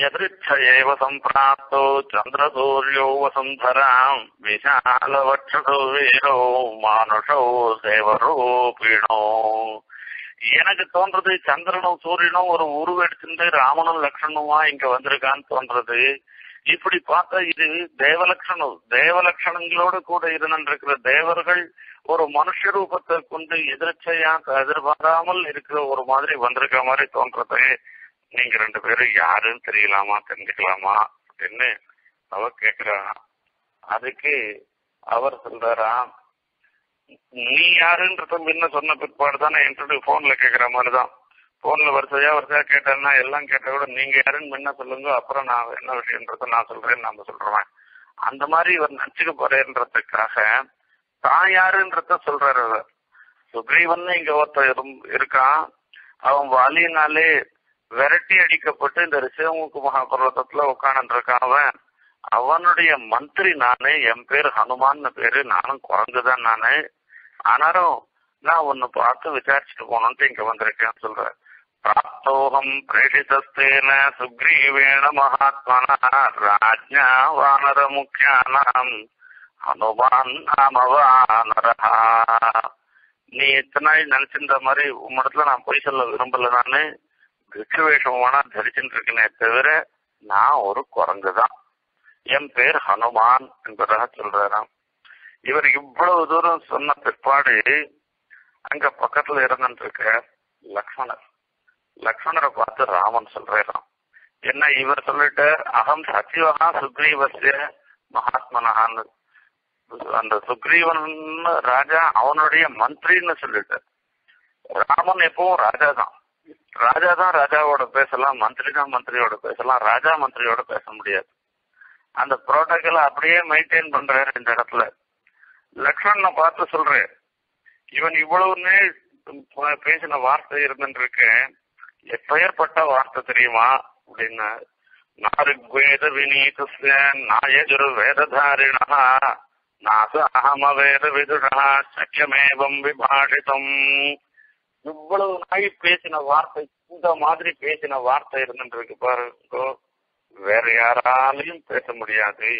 எதிர்ச்சைவ சம்பிராப்தோ சந்திரசூரியோ வசுந்தராம் விஷாலவட்சோ வீரோ மானுஷோ தேவரூபிணோ எனக்கு தோன்றது சந்திரனும் சூரியனும் ஒரு உருவெடுத்துட்டு ராமனும் லக்ஷ்மணுமா இங்க வந்திருக்கான்னு தோன்றது. இப்படி பார்த்தா இது தேவலட்சணம். தேவலட்சணங்களோடு கூட இருந்திருக்கிற தேவர்கள் ஒரு மனுஷ ரூபத்தை கொண்டு எதிர்ச்சையா எதிர்பாராமல் இருக்கிற ஒரு மாதிரி வந்திருக்க மாதிரி தோன்றது நீங்க ரெண்டு பேரும் யாருன்னு தெரியலாமா தெரிஞ்சுக்கலாமா? அப்படின்னு அவ கேக்குறா. அதுக்கு அவர் சொல்றாரா நீ யாருன்றத முன்ன சொன்ன பிற்பாடு தானே என்னுடைய போன்ல கேக்குற மாதிரிதான் போன்ல வரிசையா வரிசையா கேட்டேன்னா எல்லாம் கேட்ட கூட நீங்க யாருன்னு என்ன சொல்லுங்க அப்புறம் நான் என்ன விஷயன்றத நான் சொல்றேன்னு நம்ம சொல்றேன் அந்த மாதிரி இவர் நினைச்சுக்க போறேன்றதுக்காக தான் யாருன்றத சொல்றாரு அவர் சுக்ரீவன் இங்க ஒருத்தர் இருக்கான். அவன் வாலியினாலே விரட்டி அடிக்கப்பட்டு இந்த ரிஷமுக்கு மகாபர்வதத்துல உட்காந்துருக்கான் அவன். அவனுடைய மந்திரி நானு என் பேர் ஹனுமான்னு பேரு நானும் குரங்குதான் நானு. ஆனாலும் நான் உன்னை பார்த்து விசாரிச்சுட்டு போனோம்ட்டு இங்க வந்திருக்கேன்னு சொல்றேன் பிராப்தோகம் பிரேஷிதஸ்தேன சுக்ரீவேண மகாத்மனா ராஜ்யா வானர முக்கியானாம் ஹனுமான் நாம வானரஹா நீ எத்தனை நாள் நினைச்சிருந்த மாதிரி உம்மிடத்துல நான் பொய் சொல்ல விரும்பல நானு. பிக்ஷு வேஷம் வேணா தரிச்சுட்டு இருக்கேனே தவிர நான் ஒரு குரங்கு தான். என் பேர் ஹனுமான் என்பதாக சொல்றாராம். இவர் இவ்வளவு தூரம் சொன்ன பிற்பாடு அங்க பக்கத்துல இருந்துட்டு இருக்க லக்ஷ்மணர். லக்ஷ்மணரை பார்த்து ராமன் சொல்றான் என்ன இவர் சொல்லிட்டு அகம் சச்சிவகா சுக்ரீவசிய மகாத்மனஹான்னு அந்த சுக்ரீவன் ராஜா அவனுடைய மந்திரின்னு சொல்லிட்டு. ராமன் எப்பவும் ராஜா தான். ராஜா தான் ராஜாவோட பேசலாம் மந்திரி தான் மந்திரியோட பேசலாம் ராஜா மந்திரியோட பேச முடியாது. அந்த புரோட்டோக்கால அப்படியே மெயின்டைன் பண்றாரு இந்த இடத்துல. லக்ஷ்மணனை பார்த்து சொல்றேன். இவன் இவ்வளவுன்னு பேசின வார்த்தை இருந்துருக்கு எப்பேற்பட்ட வார்த்தை தெரியுமா அப்படின்னா நாருக்வேத வினீதஸ்ய நாயஜுர் வேததாரிணா நாச அகம வேத விதுஷா சக்கியமேவம் விபாஷிதம். இவ்வளவு நாய் பேசின வார்த்தை இந்த மாதிரி பேசின வார்த்தை இருந்துருக்கு பாருங்க. வேற யாராலையும் பேச முடியாது.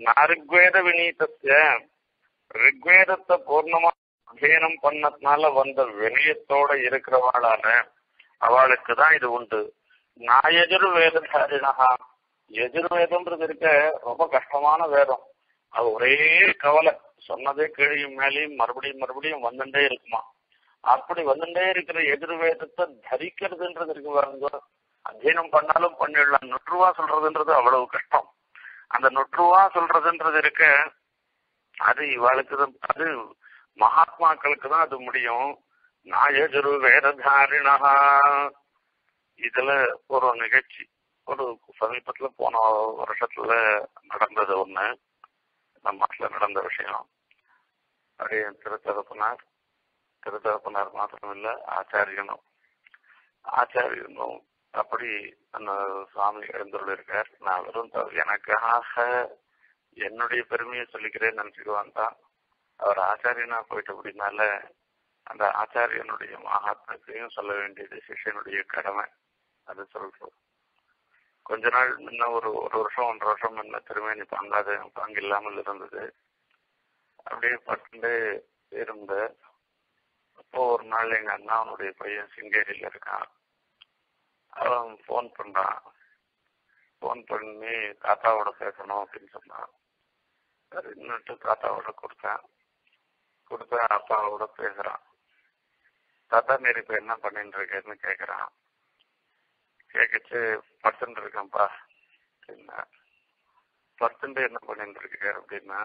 நாருக்வேத வினீதஸ்ய ரிக்வேதத்தை பூர்ணமா அத்தியனம் பண்ணதுனால வந்த வினயத்தோட இருக்கிறவாளான அவளுக்கு தான் இது உண்டு. நான் எதிர்வேததாரிணகா எதிர்வேதம்ன்றது இருக்க ரொம்ப கஷ்டமான வேதம். அது ஒரே கவலை. சொன்னதே கீழையும் மேலேயும் மறுபடியும் மறுபடியும் வந்துட்டே இருக்குமா? அப்படி வந்துட்டே இருக்கிற எதிர்வேதத்தை தரிக்கிறதுன்றது இருக்கு பாருங்க. அத்தியனம் பண்ணாலும் பண்ணிடலாம். நுற்றுவா சொல்றதுன்றது அவ்வளவு கஷ்டம். அந்த நுற்றுவா சொல்றதுன்றது இருக்க அது இவளுக்கு அது மகாத்மாக்களுக்கு தான் அது முடியும். நாயஜுரு வேததாரிணா இதுல ஒரு நிகழ்ச்சி ஒரு சமீபத்துல போன வருஷத்துல நடந்தது ஒண்ணு. நம்ம நாட்டுல நடந்த விஷயம். அப்படியே திருத்தகப்பனார் திருத்தகப்பனார் மாத்திரம் இல்ல ஆச்சாரியனும். ஆச்சாரியனும் அப்படி அந்த சுவாமி எழுந்துள்ளிருக்கார் நான் வெறும் எனக்காக என்னுடைய பெருமையை சொல்லிக்கிறேன்னு நினைச்சுக்குவான் தான். அவர் ஆச்சாரியனா போயிட்டபடினால அந்த ஆச்சாரியனுடைய மகாத்மத்தையும் சொல்ல வேண்டியது சிஷ்யனுடைய கடமை. அது சொல்றோம். கொஞ்ச நாள் முன்ன ஒரு ஒரு வருஷம் ஒன்றரை வருஷம் முன்ன திருமணி பங்காத பங்கு இல்லாமல் இருந்தது. அப்படியே பட்டு இருந்த அப்போ ஒரு நாள் எங்க அண்ணாவனுடைய பையன் சிங்கேரியில இருக்கான். அவன் ஃபோன் பண்றான். ஃபோன் பண்ணி தாத்தாவோட பேசணும் அப்படின்னு சொன்னான். சரின்னுட்டு தாத்தாவோட கொடுத்தேன். கொடுத்தேன் அப்பாவோட பேசுறான். தாத்தா நீர் இப்ப என்ன பண்ணிட்டு இருக்கேன்னு கேக்குறான். கேட்கச்சு பர்சன்ட் இருக்கேன்ப்பா. அப்படின்னா பர்சன்ட் என்ன பண்ணிட்டு இருக்க அப்படின்னா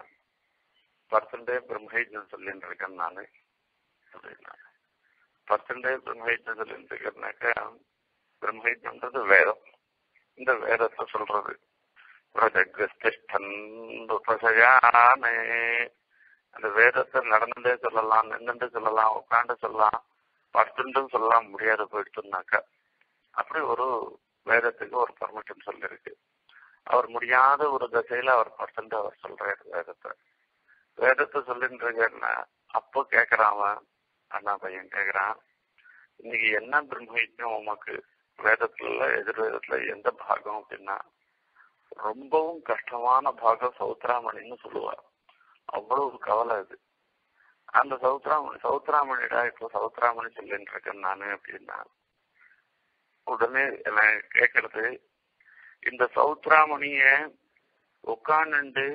பர்சன்டே பிரம்மஹைஜன் சொல்லிட்டு இருக்கேன் நானு. அப்படின்னா பர்சன்டே பிரம்மஹைஜன் சொல்லிட்டு இருக்கேன்னாக்கா பிரம்மஹைஜன்றது வேதம். இந்த வேதத்தை சொல்றது. அந்த வேதத்தை நடந்துட்டே சொல்லலாம் நின்றுட்டு சொல்லலாம் உட்காந்து சொல்லலாம். பத்துன்றும் சொல்லலாம் முடியாது போயிடுச்சுனாக்கா அப்படி ஒரு வேதத்துக்கு ஒரு பர்மிஷன் சொல்லிருக்கு. அவர் முடியாத ஒரு திசையில அவர் பர்சன்ட் அவர் சொல்றாரு வேதத்தை. வேதத்தை சொல்லின்றீங்கன்னா அப்போ கேக்குறான் அவன் அண்ணா பையன் கேக்குறான். இன்னைக்கு என்ன பிரம்மயுத்தம் உமக்கு? வேதத்துல எதிர்வேதத்துல எந்த பாகம் அப்படின்னா ரொம்பவும் கஷ்டமான பாகம் சௌத்ராமணின்னு சொல்லுவார். அவ்வளவு கவலை அது. அந்த சௌத்ராமணி சௌத்ராமணிடா இப்போ சௌத்ராமணி சொல்லிட்டு இருக்கேன் நானு அப்படின்னா. உடனே என்ன கேட்கறது இந்த சௌத்ராமணிய உட்காந்துண்டு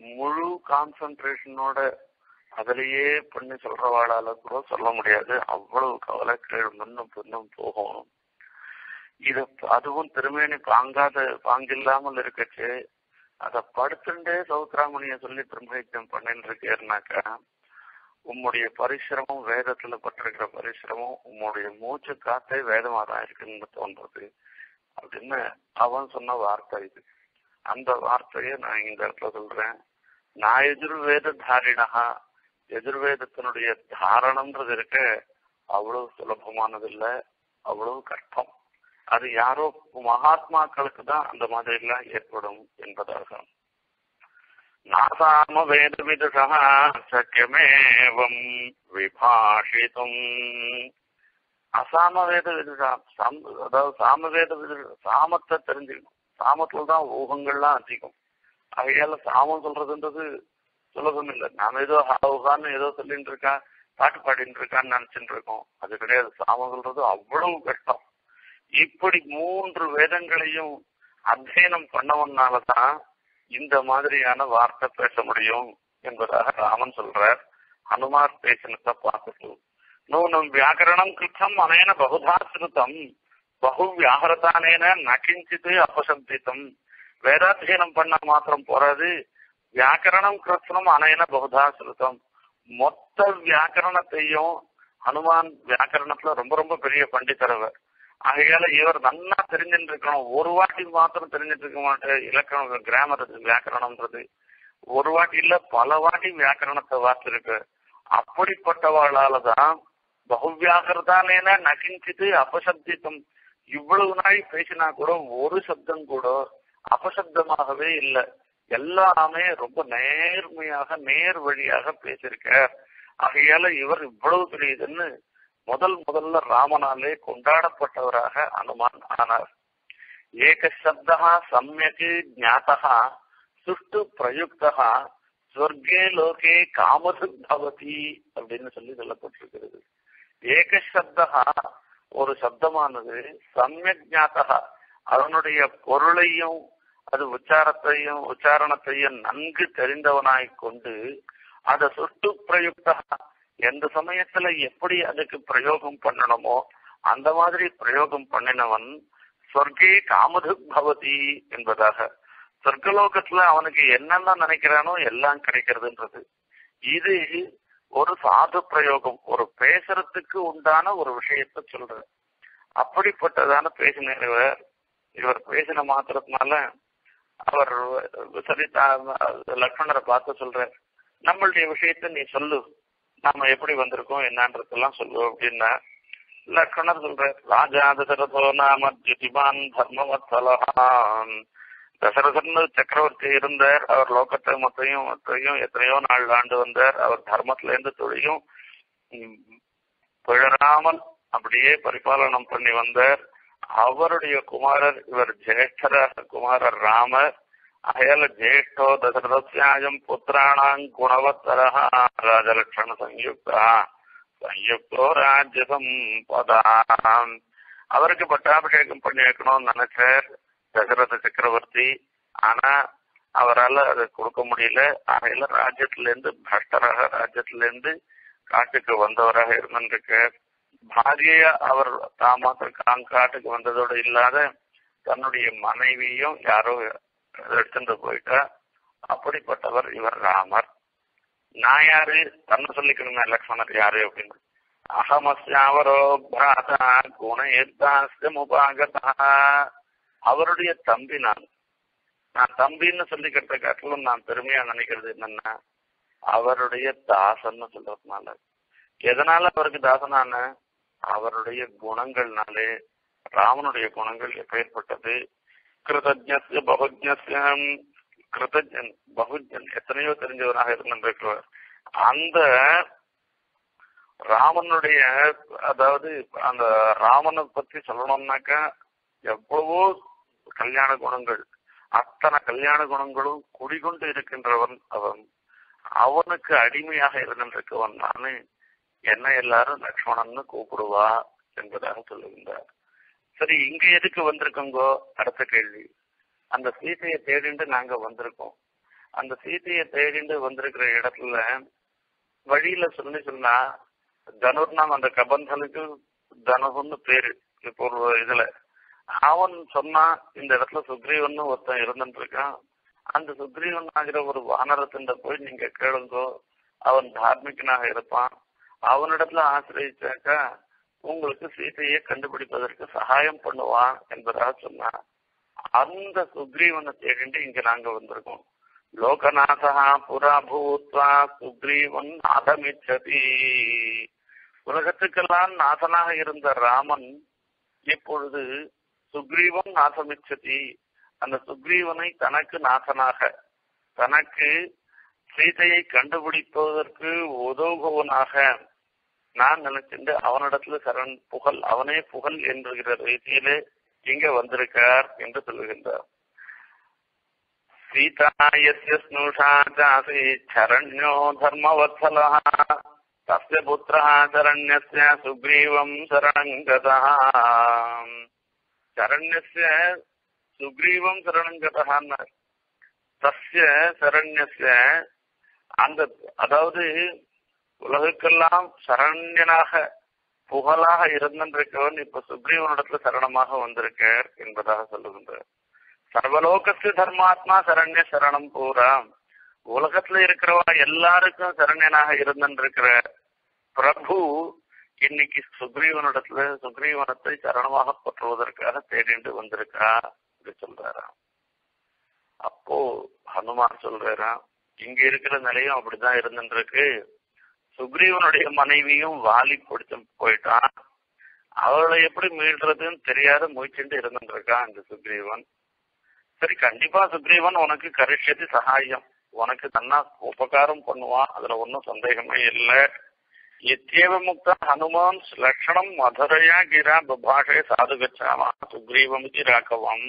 முழு கான்சன்ட்ரேஷனோட அதுலயே பண்ணி சொல்றவாளால கூட சொல்ல முடியாது. அவ்வளவு கவலை கீழ் முன்னும் பின்னும் போகும். இத அதுவும் திருமேனி பாங்காத பாங்கில்லாமல் இருக்கச்சு. அத படுத்துட்டே சௌத்ராமணிய சொல்லி பிரம்மயுத்தம் பண்ணிட்டு இருக்கேன்னாக்கா உம்முடைய பரிசிரமம் வேதத்துல பட்டிருக்கிற பரிசிரமம் உம்முடைய மூச்சு காத்தே வேதமா தான் இருக்குன்னு தோன்றது. அப்படின்னு அவன் சொன்ன வார்த்தை இது. அந்த வார்த்தையை நான் இந்த இடத்துல சொல்றேன். நான் எதிர்வேத தாரிணகா எதிர்வேதத்தினுடைய தாரணம்ன்றது இருக்க அவ்வளவு சுலபமானது இல்ல அவ்வளவு கஷ்டம் அது யாரோ மகாத்மாக்களுக்கு தான் அந்த மாதிரி எல்லாம் ஏற்படும் என்பதாக நாசாம வேத விதுஷா சக்கியமேவம் விபாஷித்தும் அசாம வேத விதுஷா சம் அதாவது சாம வேத விது சாமத்தை தெரிஞ்சுக்கணும். சாமத்துல தான் ஊகங்கள்லாம் அதிகம். ஆகையால சாமம் சொல்றதுன்றது சுலபம் இல்லை நாம ஏதோ ஹாவுகான்னு ஏதோ சொல்லிட்டு இருக்கா பாட்டு பாடிட்டு இருக்கான்னு நினைச்சுட்டு இருக்கோம் அது கிடையாது. சாமம் சொல்றது அவ்வளவு கஷ்டம். இப்படி மூன்று வேதங்களையும் அத்தியனம் பண்ணவனாலதான் இந்த மாதிரியான வார்த்தை பேச முடியும் என்பதாக ராமன் சொல்றார். ஹனுமார் பேசினத்தை பார்த்துட்டு நூனம் வியாக்கரணம் கிருத்தம் அனேன பகுதா ஸ்ருதம். பகு வியாகரத்தானேன நகிஞ்சித்து அபசந்தித்தம் வேதாத்தியனம் பண்ண மாத்திரம் போறது. வியாக்கரணம் கிருத்தம் அனேன பகுதா ஸ்ருதம். மொத்த வியாக்கரணத்தையும் ஹனுமான் வியாக்கரணத்துல ரொம்ப ரொம்ப பெரிய பண்டிதரவர். ஆகையால இவர் நல்லா தெரிஞ்சுட்டு இருக்கணும் ஒரு வாட்டி மாத்திரம் தெரிஞ்சிட்டு இருக்க மாட்டேன் இலக்கணம் கிராமர் வியாக்கரணம்ன்றது. ஒரு வாட்டி இல்ல பல வாட்டி வியாக்கரணத்தை வாசிருக்கு அப்படிப்பட்டவளாலதான் பகுவியாகிறதானேன நகிஞ்சிது அபசப்தித்தம். இவ்வளவு நாள் பேசினா கூட ஒரு சப்தம் கூட அபசப்தமாகவே இல்லை. எல்லாமே ரொம்ப நேர்மையாக நேர் வழியாக பேசியிருக்க ஆகையால இவர் இவ்வளவு பெரியதுன்னு முதல் முதல்ல ராமனாலே கொண்டாடப்பட்டவராக அனுமான் ஆனார். ஏக சப்தா சமயக்கு ஜாத்தா சுஷ்டு பிரயுக்தா ஸ்வர்கே லோகே காமது பவதி அப்படின்னு சொல்லி சொல்லப்பட்டிருக்கிறது. ஏக சப்தா ஒரு சப்தமானது சமயக் ஜாத்தா அதனுடைய பொருளையும் அது உச்சாரத்தையும் உச்சாரணத்தையும் நன்கு தெரிந்தவனாய் கொண்டு அதை சுட்டு பிரயுக்தா எந்த சமயத்துல எப்படி அதுக்கு பிரயோகம் பண்ணணுமோ அந்த மாதிரி பிரயோகம் பண்ணினவன் சொர்க்கே காமது பவதி என்பதாக. சொர்க்கலோகத்துல அவனுக்கு என்னென்ன நினைக்கிறானோ எல்லாம் கிடைக்கிறதுன்றது. இது ஒரு சாது பிரயோகம் ஒரு பேசுறதுக்கு உண்டான ஒரு விஷயத்த சொல்ற அப்படிப்பட்டதான பேசின இவர். இவர் பேசின மாத்திரத்தினால அவர் சரி லக்ஷ்மணரை பார்த்து சொல்ற நம்மளுடைய விஷயத்த நீ சொல்லு. நாம எப்படி வந்திருக்கோம் என்னன்றதெல்லாம் சொல்லுவோம் அப்படின்னா லக்ஷ்மணர் சொல்ற ராஜா தசரதோ நாம திதிமான் தர்மவத்சலகான் தசரதன் சக்கரவர்த்தி இருந்தார் அவர் லோகத்தை மொத்தையும் மொத்தையும் எத்தனையோ நாள் ஆண்டு வந்தார் அவர் தர்மத்துல இருந்து தொழியும் உம், பிழறாமல் அப்படியே பரிபாலனம் பண்ணி வந்தார். அவருடைய குமாரர் இவர் ஜேஷ்டராக குமாரர் ராமர். அயல ஜேஷ்டோ தசரதஸ்யாயம் புத்திராணாம் குணவத்தரः ராஜலட்சண சயுக்தா சயுக்தோ ராஜ்ய சம்பதாம் அவருக்கு பட்டாபிஷேகம் பண்ணி வைக்கணும்னு நினைச்சார் தசரத சக்கரவர்த்தி. ஆனா அவரால அதை கொடுக்க முடியல. ஆகையில ராஜ்யத்துல இருந்து பஷ்டராக ராஜ்யத்துல இருந்து காட்டுக்கு வந்தவராக இருந்திருக்கார் பாரியா அவர் தாமாத்திரம் காட்டுக்கு வந்ததோடு இல்லாத தன்னுடைய மனைவியும் யாரோ எடுத்துட்டு போயிட்டா அப்படிப்பட்டவர் இவர் ராமர். நான் யாரு? தன்னை சொல்லிக்கணுங்க லக்ஷ்மணர் யாரு அப்படின்னு. அகமஸ்யாவரோ பிராதா குணயுத்தாஸ்தமுபாகதா அவருடைய தம்பி நான். நான் தம்பின்னு சொல்லிக்கிறத காட்டிலும் நான் பெருமையா நினைக்கிறது என்னன்னா அவருடைய தாசன்னு சொல்றதுனால. எதனால அவருக்கு தாசனான? அவருடைய குணங்கள்னாலே ராமனுடைய குணங்கள் எப்பேற்பட்டது? கிருதஜ்ய பகுஜ்யம் கிருதஜன் பகுஜன் எத்தனையோ தெரிஞ்சவராக இருந்திருக்கிறவர் அந்த ராமனுடைய அதாவது அந்த ராமனை பத்தி சொல்லணும்னாக்கா எவ்வளவோ கல்யாண குணங்கள் அத்தனை கல்யாண குணங்களும் குடிகொண்டு இருக்கின்றவன் அவன் அவனுக்கு அடிமையாக இருந்திருக்கவன் நானு என்ன எல்லாரும் லக்ஷ்மணன்னு கூப்பிடுவா என்பதாக சொல்லுகின்றார் சரி இங்க எதுக்கு வந்திருக்கோங்கோ? அடுத்த கேள்வி. அந்த சீதையை தேடிண்டு நாங்க வந்திருக்கோம். அந்த சீதையை தேடிண்டு வந்திருக்கிற இடத்துல வழியில சொல்லி சொன்னா தனுர்னாம் அந்த கபந்தனுக்கு தனுகுன்னு பேரு இப்போ ஒரு இதுல. அவன் சொன்னா இந்த இடத்துல சுக்ரீவன் ஒருத்தன் இருந்துட்டு இருக்கான் அந்த சுக்ரீவன் ஆகிற ஒரு வானரத்தின் போய் நீங்க கேளுங்கோ. அவன் தார்மிகனாக இருப்பான். அவனிடத்துல ஆசிரியச்சாக்கா உங்களுக்கு சீதையை கண்டுபிடிப்பதற்கு சகாயம் பண்ணுவான் என்பதாக சொன்னான் அந்த சுக்ரீவனை தேடிண்டு இங்க நாங்க வந்திருக்கோம். லோகநாதா புறா பூத்வா சுக்ரீவன் நாதமிச்சதி. உலகத்துக்கெல்லாம் நாசனாக இருந்த ராமன் இப்பொழுது சுக்ரீவன் நாசமிச்சதி அந்த சுக்ரீவனை தனக்கு நாசனாக தனக்கு சீதையை கண்டுபிடிப்பதற்கு உதவுபவனாக நான் நினைச்சிட்டு அவனிடத்துல சரண் புகழ் அவனே புகழ் என்கிற ரீதியிலே இங்க வந்திருக்கார் என்று சொல்லுகின்றார். சீதாயஸ்ய ஸ்னூஷா ஜாசி சரண்யோ தர்மவத்சலः தஸ்ய புத்திரः சரண்யஸ்ய சுக்ரீவம் சரணங்கதः. சரண்யஸ்ய சுக்ரீவம் சரணங்கதः தஸ்ய சரண்யஸ்ய அந்த அதாவது உலகுக்கெல்லாம் சரண்யனாக புகழாக இருந்திருக்கவன் இப்ப சுக்ரீவனிடத்துல சரணமாக வந்திருக்கார் என்பதாக சொல்லுகின்றார். சர்வலோகத்து தர்மாத்மா சரண்ய சரணம் பூரா உலகத்துல இருக்கிறவா எல்லாருக்கும் சரண்யனாக இருந்திருக்கிற பிரபு இன்னைக்கு சுக்ரீவனிடத்துல சுக்ரீவனத்தை சரணமாக பற்றுவதற்காக தேடிண்டு வந்திருக்கா அப்படி சொல்றாராம். அப்போ ஹனுமான் சொல்றாராம் இங்க இருக்கிற நிலையும் அப்படிதான் இருந்துருக்கு. சுக்ரீவனுடைய மனைவியும் வாலி பிடிச்சு போயிட்டான். அவளை எப்படி மீள்றதுன்னு தெரியாத முயற்சிட்டு இருந்துருக்கான் இந்த சுக்ரீவன். சரி கண்டிப்பா சுக்ரீவன் உனக்கு கரிஷ்யத்து சகாயம். உனக்கு தன்னா உபகாரம் பண்ணுவான். அதுல ஒன்றும் சந்தேகமே இல்லை. எத்தேவ முக்த ஹனுமான் லட்சணம் மதுரையா கிரா பபாஷே சாது கச்சாமா சுக்ரீவம் கிராக்கவம்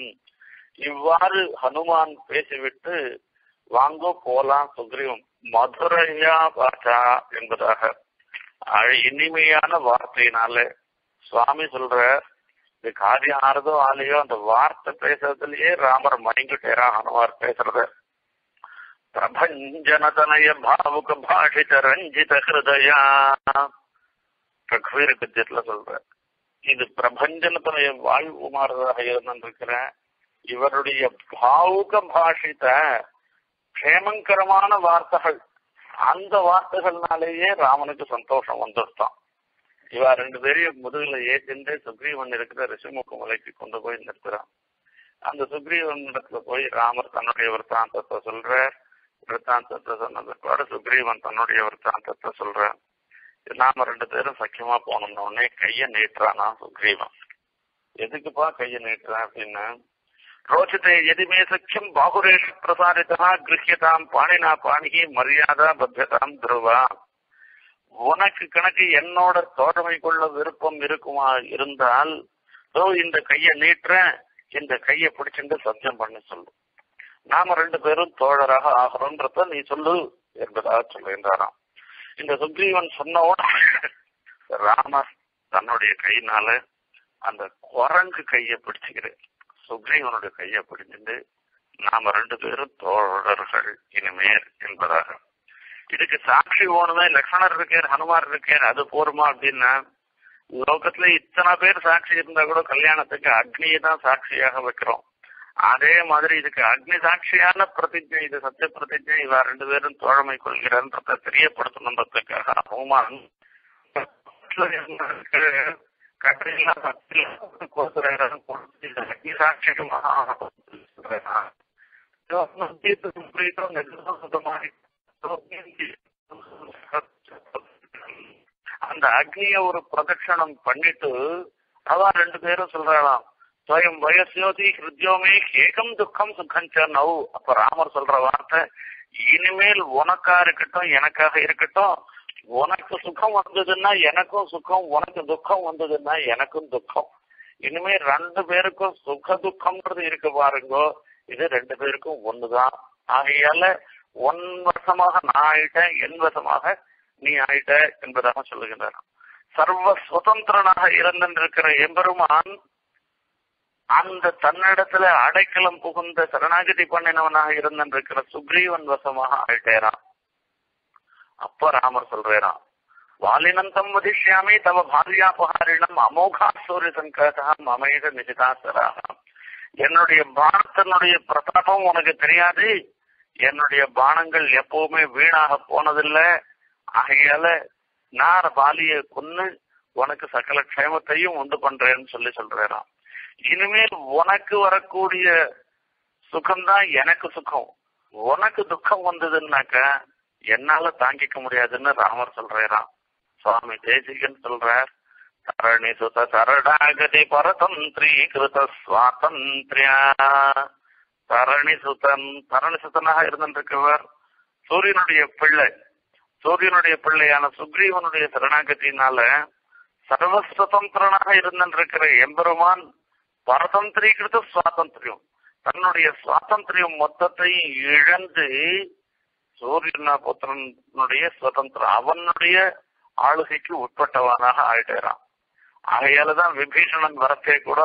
இவ்வாறு ஹனுமான் பேசிவிட்டு வாங்கோ போலாம் சுக்ரீவம். மதுரையா பாஷா என்பதாக இனிமையான வார்த்தையினால சுவாமி சொல்ற இது காரியம் ஆறதோ ஆலையோ அந்த வார்த்தை பேசுறதுலயே ராமர் மயங்கிட்டேரா ஹனுமார் பேசுறத. பிரபஞ்சனதனய பாவுக பாஷித ரஞ்சித ஹிருதயா. ரகுவீர கத்தியத்துல சொல்ற இது பிரபஞ்சனத்தனைய வாழ்வு மாறுதாக இருந்திருக்கிறேன். இவருடைய பாவுக பாஷித க்ஷேமங்கரமான வார்த்தைகள். அந்த வார்த்தைகள்னாலேயே ராமனுக்கு சந்தோஷம் வந்துட்டான் இவா ரெண்டு பேரையும் முதுகுல ஏற்றிண்டு சுக்ரீவன் இருக்கிற ரிஷிமுக மலைக்கு கொண்டு போய் நிறுத்துறான். அந்த சுக்ரீவன் இடத்துல போய் ராமர் தன்னுடைய விற்த்தாந்தத்தை சொல்ற விற்த்தாந்தத்தை சொன்ன பிற்பாடு சுக்ரீவன் தன்னுடைய விற்த்தாந்தத்தை சொல்ற நாம ரெண்டு பேரும் சக்கியமா போனோம்ன உடனே கைய நீட்டுறானா சுக்ரீவன். எதுக்குப்பா கைய நீட்டுறான் அப்படின்னு ரோச்சத்தை எதுமே சக்கியம் பாகுரேஷ் பிரசாரிதா கிரகியதாம் பாணினா பாணிகி மரியாதா பத்தியதாம் துருவா. உனக்கு கணக்கு என்னோட தோழமை கொள்ள விருப்பம் இருக்குமா இருந்தால் ஓ இந்த கைய நீட்டுற இந்த கைய பிடிச்சிட்டு சத்தியம் பண்ண சொல்லு. நாம ரெண்டு பேரும் தோழராக ஆகிறோன்றத நீ சொல்லு என்பதாக சொல்லுகின்றாராம் இந்த சுக்ரீவன் சொன்னவோட ராமர் தன்னுடைய கையினால அந்த குரங்கு கைய பிடிச்சுக்கிறேன் சுக்ரீவனுடைய கையை பிடிச்சிட்டு நாம ரெண்டு பேரும் தோழர்கள் இனிமேல் என்பதாக. இதுக்கு சாட்சி ஓணுமே லக்ஷ்மணர் இருக்கார் ஹனுமார் இருக்கார் அது போருமா அப்படின்னா லோகத்துல இத்தனை பேர் சாட்சி இருந்தா கூட கல்யாணத்துக்கு அக்னியை தான் சாட்சியாக வைக்கிறோம். அதே மாதிரி இதுக்கு அக்னி சாட்சியான பிரதிஜை இது சத்திய பிரதிஜை இவா ரெண்டு பேரும் தோழமை கொள்கிறன்றத தெரியப்படுத்தணுன்றதுக்காக ஹனுமான் கட்டையெல்லாம் அக்னி சாட்சியமாக அந்த அக்னிய ஒரு பிரதட்சணம் பண்ணிட்டு அதான் ரெண்டு பேரும் சொல்றாளாம் ஸ்வயம் வயசோதி ஹிருத்யோமே ஏகம் துக்கம் சுகம் நவ் அப்ப ராமர் சொல்ற வார்த்தை இனிமேல் உனக்கா இருக்கட்டும் எனக்காக இருக்கட்டும் உனக்கு சுகம் வந்ததுன்னா எனக்கும் சுகம் உனக்கு துக்கம் வந்ததுன்னா எனக்கும் துக்கம். இனிமே ரெண்டு பேருக்கும் சுக துக்கம்ன்றது இருக்கு பாருங்கோ. இது ரெண்டு பேருக்கும் ஒண்ணுதான். ஆகையால ஒன் வசமாக நான் ஆயிட்டேன் என் வசமாக நீ ஆயிட்ட என்பதாக சொல்லுகின்றார். சர்வ சுதந்திரனாக இருந்திருக்கிற எம்பெருமான் அந்த தன்னிடத்துல அடைக்கலம் புகுந்த சரணாகதி பண்ணினவனாக இருந்திருக்கிற சுக்ரீவன் வசமாக ஆயிட்டேரான் அப்ப ராமர் சொல்றாராம் வாலினந்தம் வதிஷ்யாமி தவ பாரியாபகாரிணம் அமோகா சூரிய சங்கதா மமேக நிஜிதாசராக என்னுடைய பானத்தினுடைய பிரதாபம் உனக்கு தெரியாது. என்னுடைய பானங்கள் எப்பவுமே வீணாக போனதில்லை. ஆகையால நான் பாலிய கொன்னு உனக்கு சகல க்ஷேமத்தையும் உண்டு பண்றேன்னு சொல்லி சொல்றாராம். இனிமேல் உனக்கு வரக்கூடிய சுகம்தான் எனக்கு சுகம். உனக்கு துக்கம் வந்ததுன்னாக்க என்னால தாங்கிக்க முடியாதுன்னு ராமர் சொல்றாராம். சுவாமி தேசிகன் சொல்றார் தரணி சுத சரணாகதி பரதந்திரி கிருத சுவாதந்திரியா. தரணி சுதன் தரணி சுதனாக இருந்திருக்கவர் சூரியனுடைய பிள்ளை. சூரியனுடைய பிள்ளையான சுக்ரீவனுடைய சரணாகத்தினால சர்வ சுதந்திரனாக இருந்திருக்கிற எம்பெருமான் பரதந்திரீகிருத சுவாதந்திரியம். தன்னுடைய சுவாதந்திரியம் மொத்தத்தையும் இழந்து சூரியனா புத்திரனுடைய சுதந்திரம் அவனுடைய ஆளுகைக்கு உட்பட்டவனாக ஆயிட்டாரான் ஆகையாலதான் விபீஷணன் வரத்தே கூட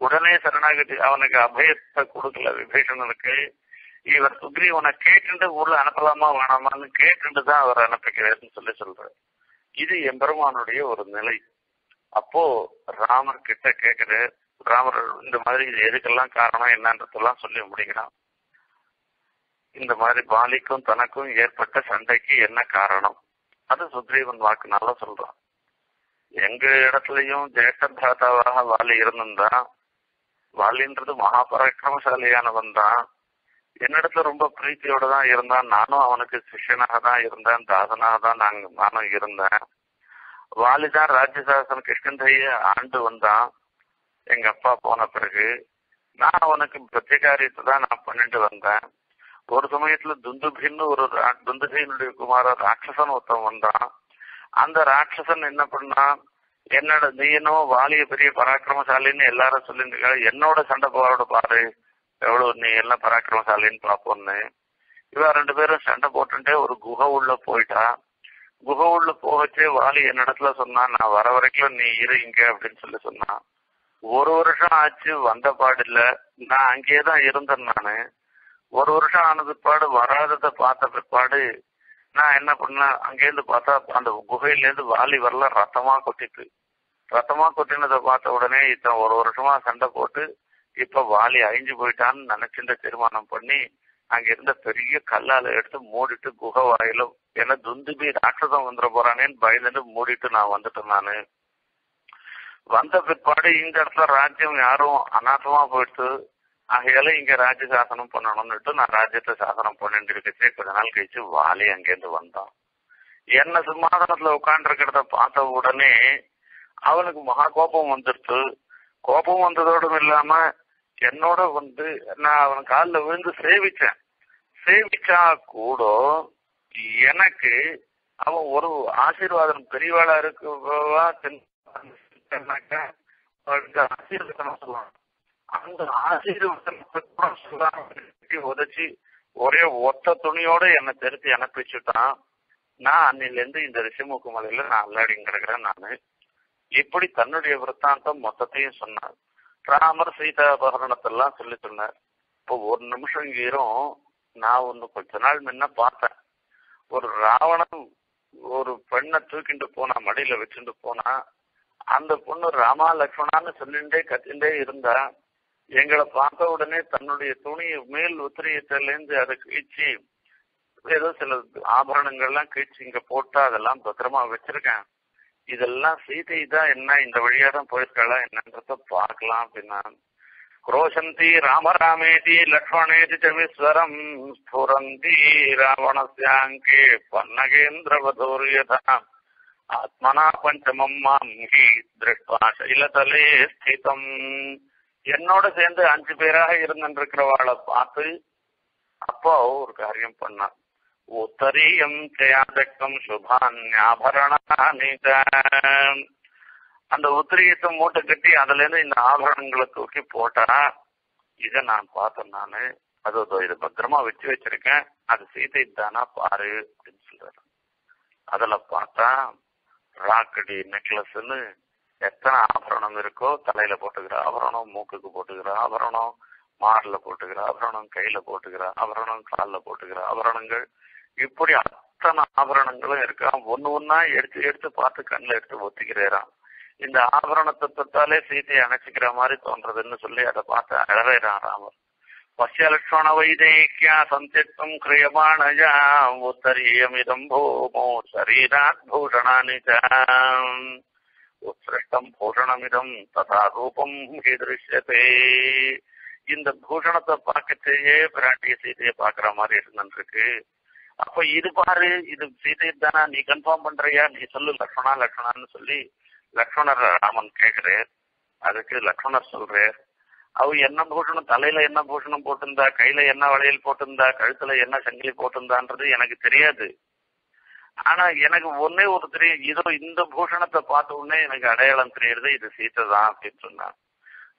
உடனே சரணாகதி அவனுக்கு அபயத்தை கொடுக்கல விபீஷணனுக்கு. இவர் சுக்ரீவனை கேட்டுட்டு ஊர்ல அனுப்பலாமா வேணாமான்னு கேட்டுட்டு தான் அவர் அனுப்பிக்கிறாருன்னு சொல்லி சொல்றாரு. இது எம்பெருமானுடைய ஒரு நிலை. அப்போ ராமர் கிட்ட கேக்குற ராமர் இந்த மாதிரி இது எதுக்கெல்லாம் காரணம் என்னன்றதெல்லாம் சொல்லி முடிக்கிறான். இந்த மாதிரி பாலிக்கும் தனக்கும் ஏற்பட்ட சண்டைக்கு என்ன காரணம்? அது சுக்ரீவன் வாக்குனால சொல்றான். எங்க இடத்துலயும் ஜேஷ்ட பிராதாவாக வாலி இருந்திருந்தான் வாலின்றது மகாபராக்கிரமசாலியானவன் தான். என்னிடத்துல ரொம்ப பிரீத்தியோட தான் இருந்தான். நானும் அவனுக்கு சிஷ்யனாக தான் இருந்தேன். தாசனாக தான் நாங்க நானும் இருந்தேன். வாலிதான் ராஜ்யசாசன் கிருஷ்ணந்தைய ஆண்டு வந்தான். எங்க அப்பா போன பிறகு நான் அவனுக்கு பிரத்யகாரியத்தை தான் நான் பண்ணிட்டு வந்தேன். ஒரு சமயத்துல துந்துபின்னு ஒரு துந்துபியினுடைய குமார ராட்சசன் ஒருத்தன் வந்தான் அந்த ராட்சசன் என்ன பண்ணான் என்னோட நீ என்னவோ வாலிய பெரிய பராக்கிரமசாலின்னு எல்லாரும் சொல்லிட்டு என்னோட சண்டை போரோட பாரு. எவ்வளவு நீ எல்லாம் பராக்கிரமசாலின்னு பாப்போன்னு இவ ரெண்டு பேரும் சண்டை போட்டுட்டே ஒரு குகை உள்ள போயிட்டா. குகை உள்ள போகச்சே வாலி என்னிடத்துல சொன்னான் நான் வர வரைக்கும் நீ இரு இங்க அப்படின்னு சொல்லி சொன்னான் ஒரு வருஷம் ஆச்சு வந்த பாடு இல்ல. நான் அங்கேயே தான் இருந்தேன் நானு. ஒரு வருஷம் ஆன பிற்பாடு வராததை பார்த்த பிற்பாடு நான் என்ன பண்ணேன் அங்கேருந்து பார்த்தா அந்த குகையிலேருந்து வாலி வரல ரத்தமா கொட்டிட்டு. ரத்தமா கொட்டினதை பார்த்த உடனே இத்தனை ஒரு வருஷமா சண்டை போட்டு இப்ப வாலி அழிஞ்சு போயிட்டான்னு நினைச்சிருந்த தீர்மானம் பண்ணி அங்க இருந்த பெரிய கல்லால எடுத்து மூடிட்டு குகை வாயில ஏன்னா துந்துபி ராட்சதம் வந்துட போறானேன்னு பயந்துட்டு மூடிட்டு நான் வந்துட்டேன் நானு. வந்த பிற்பாடு இந்த இடத்துல ராஜ்யம் யாரும் அநாசமா போயிட்டு ஆகையால இங்க ராஜ்ய சாசனம் பண்ணணும்னுட்டு நான் ராஜ்யத்தை சாசனம் பண்ணிட்டு இருக்கச்சே கொஞ்ச நாள் கழிச்சு வாலி அங்கேருந்து வந்தான் என்ன சிம்மாசனத்துல உட்கார்ந்து பார்த்த உடனே அவனுக்கு மகா கோபம் வந்துடுச்சு கோபம் வந்ததோடும் இல்லாம என்னோட வந்து நான் அவன் காலில் விழுந்து சேவிச்சேன். சேவிச்சா கூட எனக்கு அவன் ஒரு ஆசீர்வாதம் பெரியவாளா இருக்குவா ஆசீர்வாதம் சொல்லுவான் அந்த ஆசீர்வாதம் சொல்லாம உதச்சி ஒரே ஒத்த துணியோட என்னை திருத்தி அனுப்பிச்சுட்டான் நான் அன்னிலிருந்து இந்த ரிஷிமுக்கு மலையில நான் அல்லாடி கிடக்குறேன் நானு. இப்படி தன்னுடைய விற்த்தாந்தம் மொத்தத்தையும் சொன்னார். ராமர் சீதா அபகரணத்தெல்லாம் சொல்லி சொன்னார். இப்போ ஒரு நிமிஷம் ஈரும் நான் ஒன்று கொஞ்ச நாள் முன்ன பார்த்தேன். ஒரு ராவணன் ஒரு பெண்ணை தூக்கிட்டு போனா மடியில வச்சுட்டு போனா அந்த பொண்ணு ராமா லக்ஷ்மணான்னு சொல்லிண்டே கத்திண்டே இருந்தா எங்களை பார்த்த உடனே தன்னுடைய துணியை மேல் உத்திரியத்திலேருந்து அதை கிழிச்சு ஏதோ சில ஆபரணங்கள் எல்லாம் கிழிச்சு இங்க போட்டா அதெல்லாம் பத்திரமா வச்சிருக்கேன். இதெல்லாம் சீதை தான் என்ன இந்த வழியா தான் போயிருக்காளா என்னன்றத பார்க்கலாம் அப்படின்னா ரோஷந்தி ராமராமேதி லக்ஷ்மணேதி சவிஸ்வரம் ஸ்புரந்தி ராவணஸ்யாங்கே பன்னகேந்திரவதூரியதா. ஆத்மனா பஞ்சமம் மாம் ஹி திருஷ்வா சைலதலே ஸ்திதம் என்னோட சேர்ந்து அஞ்சு பேராக இருந்திருக்கிறவாளை பார்த்து அப்போ ஒரு காரியம் பண்ணான் உத்தரியம் ஜயாதக்கம் சுபான்யாபரணானி அந்த உத்திரியத்தை மூட்டை கட்டி அதுல இருந்து இந்த ஆபரணங்களை தூக்கி போட்டா இத நான் பார்த்தேன் நானு. அது இது பத்திரமா வச்சு வச்சிருக்கேன். அது சீதை தானா பாரு அப்படின்னு சொல்றாரு. அதுல பார்த்தா ராக்கடி நெக்லஸ்ன்னு எத்தனை ஆபரணம் இருக்கோ தலையில போட்டுக்கிற ஆபரணம் மூக்குக்கு போட்டுக்கிற ஆபரணம் மார்ல போட்டுக்கிற ஆபரணம் கையில போட்டுக்கிற ஆபரணம் காலில் போட்டுக்கிற ஆபரணங்கள். இப்படி அத்தனை ஆபரணங்களும் இருக்கான். ஒண்ணு ஒன்னா எடுத்து எடுத்து பார்த்து கண்ணில் எடுத்து ஒத்திக்கிறேறான். இந்த ஆபரணத்தை தொட்டாலே சீத்தையை அணைச்சிக்கிற மாதிரி தோன்றதுன்னு சொல்லி அதை பார்த்து அழறான் ராமர். பசியலட்சண வைதேக்கியா சந்தியத்துவம் கிரியமானஜா உத்தரியமிதம் பூமோ சரீராத் பூஷணானி உத்ருஷ்டம் பூஷணமிதம் ததா ரூபம் திருஷ்யத்தே இந்த பூஷணத்தை பார்க்கச்சேயே பிராட்டிய சீதையை பாக்குற மாதிரி இருந்துருக்கு அப்ப இது பாரு இது சீதை தானா நீ கன்ஃபார்ம் பண்றியா? நீ சொல்லு லக்ஷ்மணா லக்ஷ்மணான்னு சொல்லி லக்ஷ்மணர் ராமன் கேக்குறார். அதுக்கு லக்ஷ்மணர் சொல்றார். அவ என்ன பூஷணம்? தலையில என்ன பூஷணம் போட்டிருந்தா கையில என்ன வளையல் போட்டிருந்தா கழுத்துல என்ன சங்கிலி போட்டிருந்தான்றது எனக்கு தெரியாது. ஆனா எனக்கு ஒன்னே ஒரு தெரியும். இதோ இந்த பூஷணத்தை பார்த்த உடனே எனக்கு அடையாளம் தெரியறது இது சீத்ததான் அப்படின்னு சொன்னான்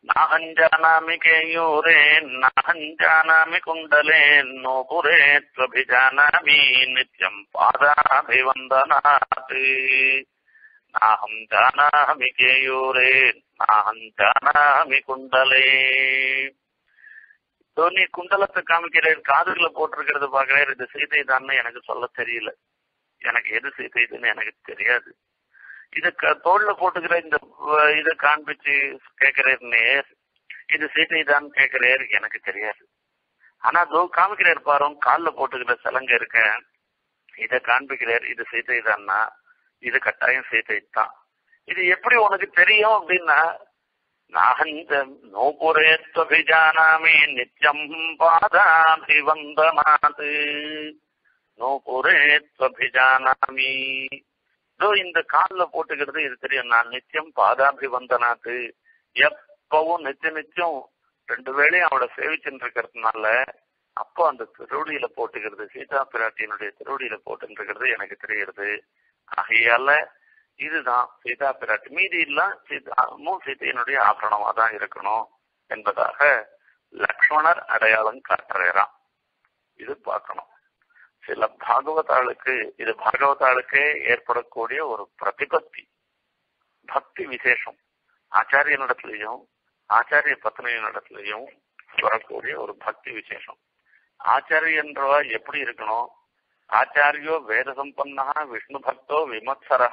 நாகஞ்சானாமி கேயூரே நாகஞ்சானாமி குண்டலே நோபுரே துவபிஜானாமி நித்யம் பாதாபிவந்தனாத் நாகம் ஜானாமி கேயூரே நாகம் ஜானாமி குண்டலே. நீ குண்டலத்தை காமிக்கிறேன் காதுகளை போட்டிருக்கிறது பாக்குறேன் இது சீதை தான் எனக்கு சொல்ல தெரியல. எனக்கு எது செய்ததுன்னு எனக்கு தெரியாது. இது தோல்ல போட்டுக்கிற இந்த இதை காண்பிச்சு கேட்கிறேன்னே இது சீட்டைதான் தான் எனக்கு தெரியாது. ஆனா அதோ காமிக்கிறார் பாரும் காலில் போட்டுக்கிற சலங்க இருக்க இதை காண்பிக்கிறார் இது சீதை இது கட்டாயம் சீதை தான் இது எப்படி உனக்கு தெரியும் அப்படின்னா நாகந்த நோபுரேத்வபிஜானாமி நித்யம் பாதாபிவந்தனாத் நோபுரேத்வபிஜானாமி இதோ இந்த காலில் போட்டுக்கிறது இது தெரியும். நான் நித்தியம் பாதாபிவந்தனாத்து எப்பவும் நித்திய நித்தியம் ரெண்டு வேளையும் அவளை சேவிச்சுட்டு இருக்கிறதுனால அப்போ அந்த திருவடியில போட்டுக்கிறது சீதா பிராட்டியினுடைய திருவடியில போட்டுருக்கிறது எனக்கு தெரியுது ஆகையால இதுதான் சீதா பிராட்டி. மீதி எல்லாம் சீதாமும் சீதையினுடைய ஆபரணமா தான் இருக்கணும் என்பதாக லக்ஷ்மணர் அடையாளம் காட்டுறான் இது பார்க்கணும். சில பாகவதாளுக்கு இது பாகவதாளுக்கே ஏற்படக்கூடிய ஒரு பிரதிபத்தி பக்தி விசேஷம் ஆச்சாரியனிடத்திலையும் ஆச்சாரிய பத்னியினிடத்திலையும் வரக்கூடிய ஒரு பக்தி விசேஷம் ஆச்சாரியன்றவ எப்படி இருக்கணும் ஆச்சாரியோ வேத சம்பன்னா விஷ்ணு பக்தோ விமத்சரா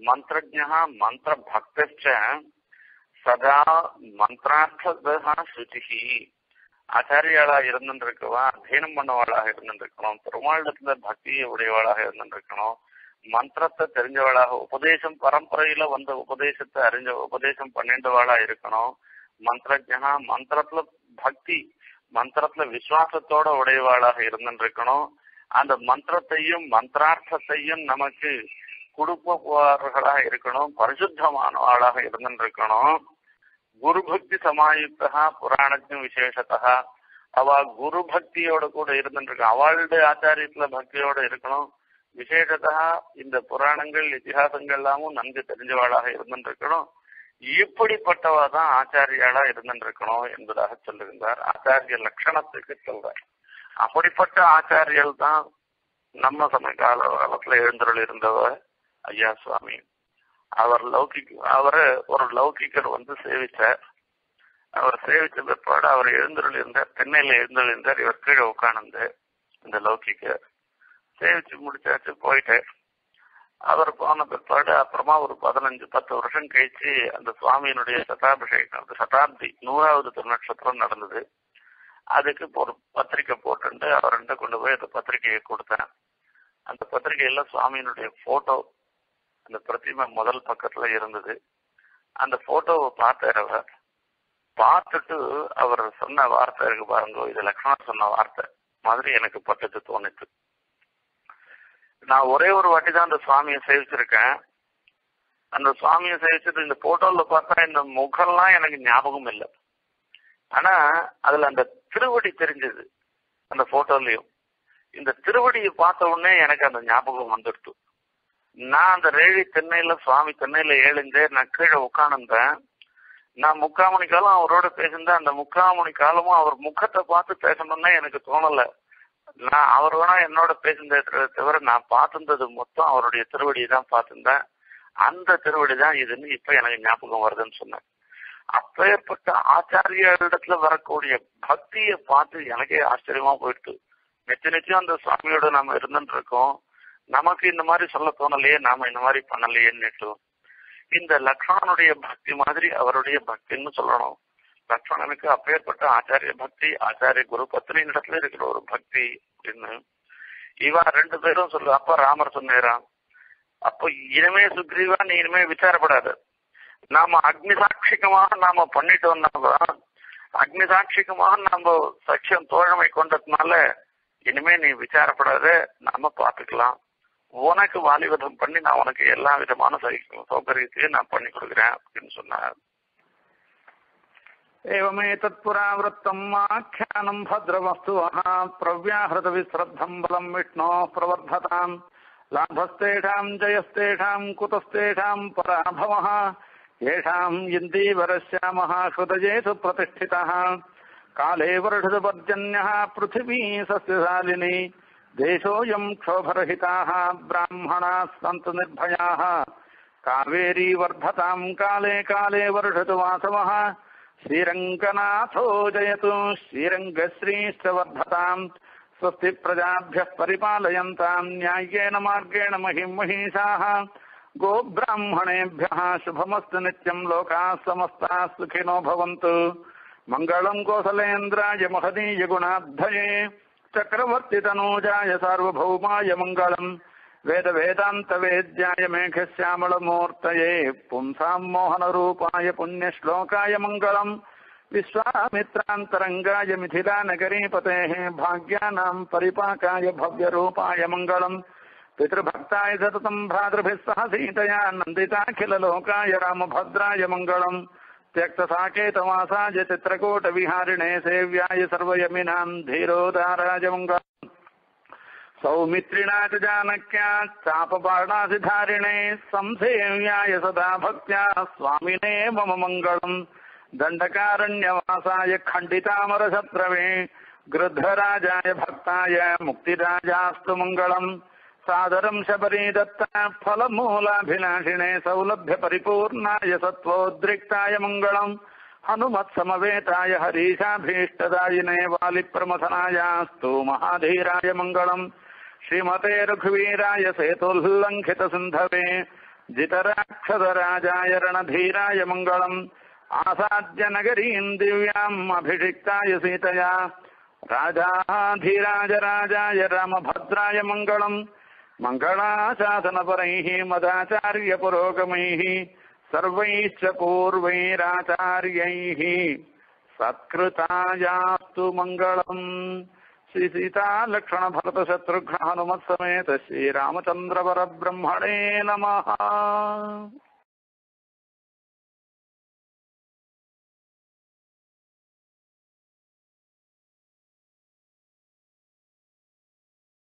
மந்திரஜா மந்திர பக்தச்ச சதா மந்திரார்த்தா சுச்சி ஆச்சாரியாளா இருந்துருக்கவா அத்தியனம் பண்ணவாளாக இருந்துருக்கணும் பெருமாளிடத்துல பக்தியை உடையவாளாக இருந்துருக்கணும் மந்திரத்தை தெரிஞ்சவளாக உபதேசம் பரம்பரையில வந்த உபதேசத்தை அறிஞ்ச உபதேசம் பண்ணிண்டவாளா இருக்கணும் மந்திரஜனா மந்திரத்துல பக்தி மந்திரத்துல விசுவாசத்தோட உடையவாளாக இருந்துருக்கணும் அந்த மந்திரத்தையும் மந்திரார்த்தத்தையும் நமக்கு கொடுப்பவர்களாக இருக்கணும் பரிசுத்தமான ஆளாக இருந்திருக்கணும். குரு பக்தி சமாயுக்தா புராணத்தின் விசேஷத்தா அவ குரு பக்தியோட கூட இருந்துருக்கு அவளுடைய ஆச்சாரியத்துல பக்தியோட இருக்கணும். விசேஷத்தா இந்த புராணங்கள் இத்திஹாசங்கள் எல்லாமும் நன்கு தெரிஞ்சவாளாக இருந்துட்டு இருக்கணும் இப்படிப்பட்டவா தான் ஆச்சாரியாளா இருக்கணும் என்பதாக சொல்லுகின்றார் ஆச்சாரிய லட்சணத்துக்கு சொல்றார். அப்படிப்பட்ட ஆச்சாரியல் தான் நம்ம சமகால காலத்துல எழுந்தருள் இருந்தவர் ஐயா சுவாமி. அவர் லௌகிக் அவரு ஒரு லௌகிக்கர் வந்து சேவிச்சார். அவர் சேவிச்ச பிற்பாடு அவர் எழுந்தருளிருந்தார் தென்னையில எழுந்தருளிருந்தார் இவர் கீழே உட்கார்ந்து இந்த லௌகிக்கர் சேவிச்சு முடிச்சாச்சு போயிட்டு. அவர் போன பிற்பாடு அப்புறமா ஒரு பதினஞ்சு பத்து வருஷம் கழிச்சு அந்த சுவாமியினுடைய சதாபிஷேகம் அந்த சதாப்தி நூறாவது திருநட்சத்திரம் நடந்தது. அதுக்கு ஒரு பத்திரிக்கை போட்டு அவர்கிட்ட கொண்டு போய் அந்த பத்திரிகையை கொடுத்தேன். அந்த பத்திரிகையில சுவாமியினுடைய போட்டோ அந்த பிரதிமை முதல் பக்கத்துல இருந்தது. அந்த போட்டோவை பார்த்தார் அவர். பார்த்துட்டு அவர் சொன்ன வார்த்தை இருக்கு பாருங்க இது லக்ஷ்மணன் சொன்ன வார்த்தை மாதிரி எனக்கு பட்டுட்டு தோணுச்சு நான் ஒரே ஒரு வாட்டி தான் அந்த சுவாமியை சேவிச்சிருக்கேன். அந்த சுவாமியை சேவிச்சுட்டு இந்த போட்டோல பார்த்தா இந்த முகம்லாம் எனக்கு ஞாபகம் இல்லை. ஆனா அதுல அந்த திருவடி தெரிஞ்சது அந்த போட்டோலயும் இந்த திருவடியை பார்த்த உடனே எனக்கு அந்த ஞாபகம் வந்துடுச்சு நான் அந்த ரேழி தென்னையில சுவாமி தென்னையில ஏழுந்தே நான் கீழே உட்காந்துருந்தேன் நான் முக்கால் மணி காலம் அவரோட பேசியிருந்தேன். அந்த முக்கால் மணி காலமும் அவர் முகத்தை பார்த்து பேசணும்னா எனக்கு தோணல. நான் அவர் வேணா என்னோட பேசினதை தவிர நான் பார்த்திருந்தது மொத்தம் அவருடைய திருவடியை தான் பார்த்திருந்தேன். அந்த திருவடி தான் இதுன்னு இப்ப எனக்கு ஞாபகம் வருதுன்னு சொன்னேன். அப்பேற்பட்ட ஆச்சாரியரிடத்துல வரக்கூடிய பக்தியை பார்த்து எனக்கே ஆச்சரியமா போயிடுது. நிச்சய நிச்சயம் அந்த சுவாமியோட நம்ம இருந்துட்டு இருக்கோம். நமக்கு இந்த மாதிரி சொல்ல தோணலையே நாம இந்த மாதிரி பண்ணலையேன்னு இந்த லக்ஷ்மணனுடைய பக்தி மாதிரி அவருடைய பக்தின்னு சொல்லணும். லக்ஷ்மணனுக்கு அப்பேற்பட்ட ஆச்சாரிய பக்தி ஆச்சாரிய குரு பத்னி இடத்துல இருக்கிற ஒரு பக்தி அப்படின்னு. இவன் ரெண்டு பேரும் சொல்லு அப்ப ராமர் சொன்னேரான் அப்போ இனிமே சுக்ரீவா நீ இனிமே விசாரப்படாது. நாம அக்னி சாட்சிகமாக நாம பண்ணிட்டோம்னா அக்னி சாட்சிகமாக நம்ம சக்கியம் தோழமை கொண்டதுனால இனிமே நீ விசாரப்படாத நாம பாத்துக்கலாம் உனக்கு வாலிபதம் பண்ணி நான் உனக்கு எல்லா விதமான சௌகரியத்தையும் நான் பண்ணி கொடுக்குறேன் அப்படின்னு சொன்னார் एवमेतत्पुरावृत्तम् आख्यानम् भद्रवस्तुवः प्रव्याहृतविश्रद्धम् बलम् विष्णोः प्रवर्धताम् लाभस्तेषाम् जयस्तेषाम् कुतस्तेषाम् पराभवः येषाम् इन्दीवरश्यामः हृदयेषु प्रतिष्ठितः काले वर्षदपर्जन्यः पृथिवी सस्यशालिनी देशोऽयम् क्षोभरहिताः, ब्राह्मणाः सन्तु निर्भयाः। कावेरी वर्धताम् काले काले वर्षतु वासवः। श्रीरङ्गनाथो जयतु। श्रीरङ्गश्रीश्च वर्धताम्। स्वस्ति प्रजाभ्यः परिपालयन्ताम्। न्याय्येन मार्गेण महिम् महिषाः गोब्राह्मणेभ्यः शुभमस्तु नित्यम्। लोकाः समस्ताः सुखिनो भवन्तु। मङ्गलम् कोसलेन्द्राय महदीय गुणाब्धये चक्रवर्तितनूजाय सार्वभौमाय मङ्गलम्। वेदवेदान्तवेद्याय मेघश्यामलमूर्तये पुंसाम् मोहनरूपाय पुण्यश्लोकाय मङ्गलम्। विश्वामित्रान्तरङ्गाय मिथिलानगरीपतेः भाग्यानाम् परिपाकाय भव्यरूपाय मङ्गलम्। पितृभक्ताय सततम् भ्रातृभिः सह सीतया नन्दिताखिललोकाय रामभद्राय मङ्गलम्। त्यक्तसाकेतवासाय चित्रकूटविहारिणे सेव्याय सर्वयमिनाम् धीरोदाराय मङ्गलम् सौमित्रिणा च जानक्या चापबाणाधिधारिणे संसेव्याय सदा भक्त्या, स्वामिने मम मङ्गलम्। दण्डकारण्यवासाय खण्डितामरशत्रवे, गृद्धराजाय भक्ताय मुक्तिराजास्तु मङ्गलम्। सादरम् शबरी दत्ता फलमूलाभिलाषिणे सौलभ्यपरिपूर्णाय सत्त्वोद्रिक्ताय मङ्गलम्। हनुमत्समवेताय हरीशाभीष्टदायिने वालिप्रमथनायास्तु महाधीराय मङ्गलम्। श्रीमते रघुवीराय सेतुल्लङ्घितसिन्धवे, जितराक्षसराजाय रणधीराय मङ्गलम्। आसाद्य नगरीम् दिव्याम् अभिषिक्ताय सीतया। राजाधीराज राजाय रामभद्राय मङ्गलम्। मङ्गलाशासनपरैः मदाचार्यपुरोगमैः सर्वैश्च पूर्वैराचार्यैः सत्कृतायास्तु श्री श्रीसीतालक्षणभरतशत्रुघ्न हनुमत्समेत श्रीरामचन्द्रवरब्रह्मणे नमः।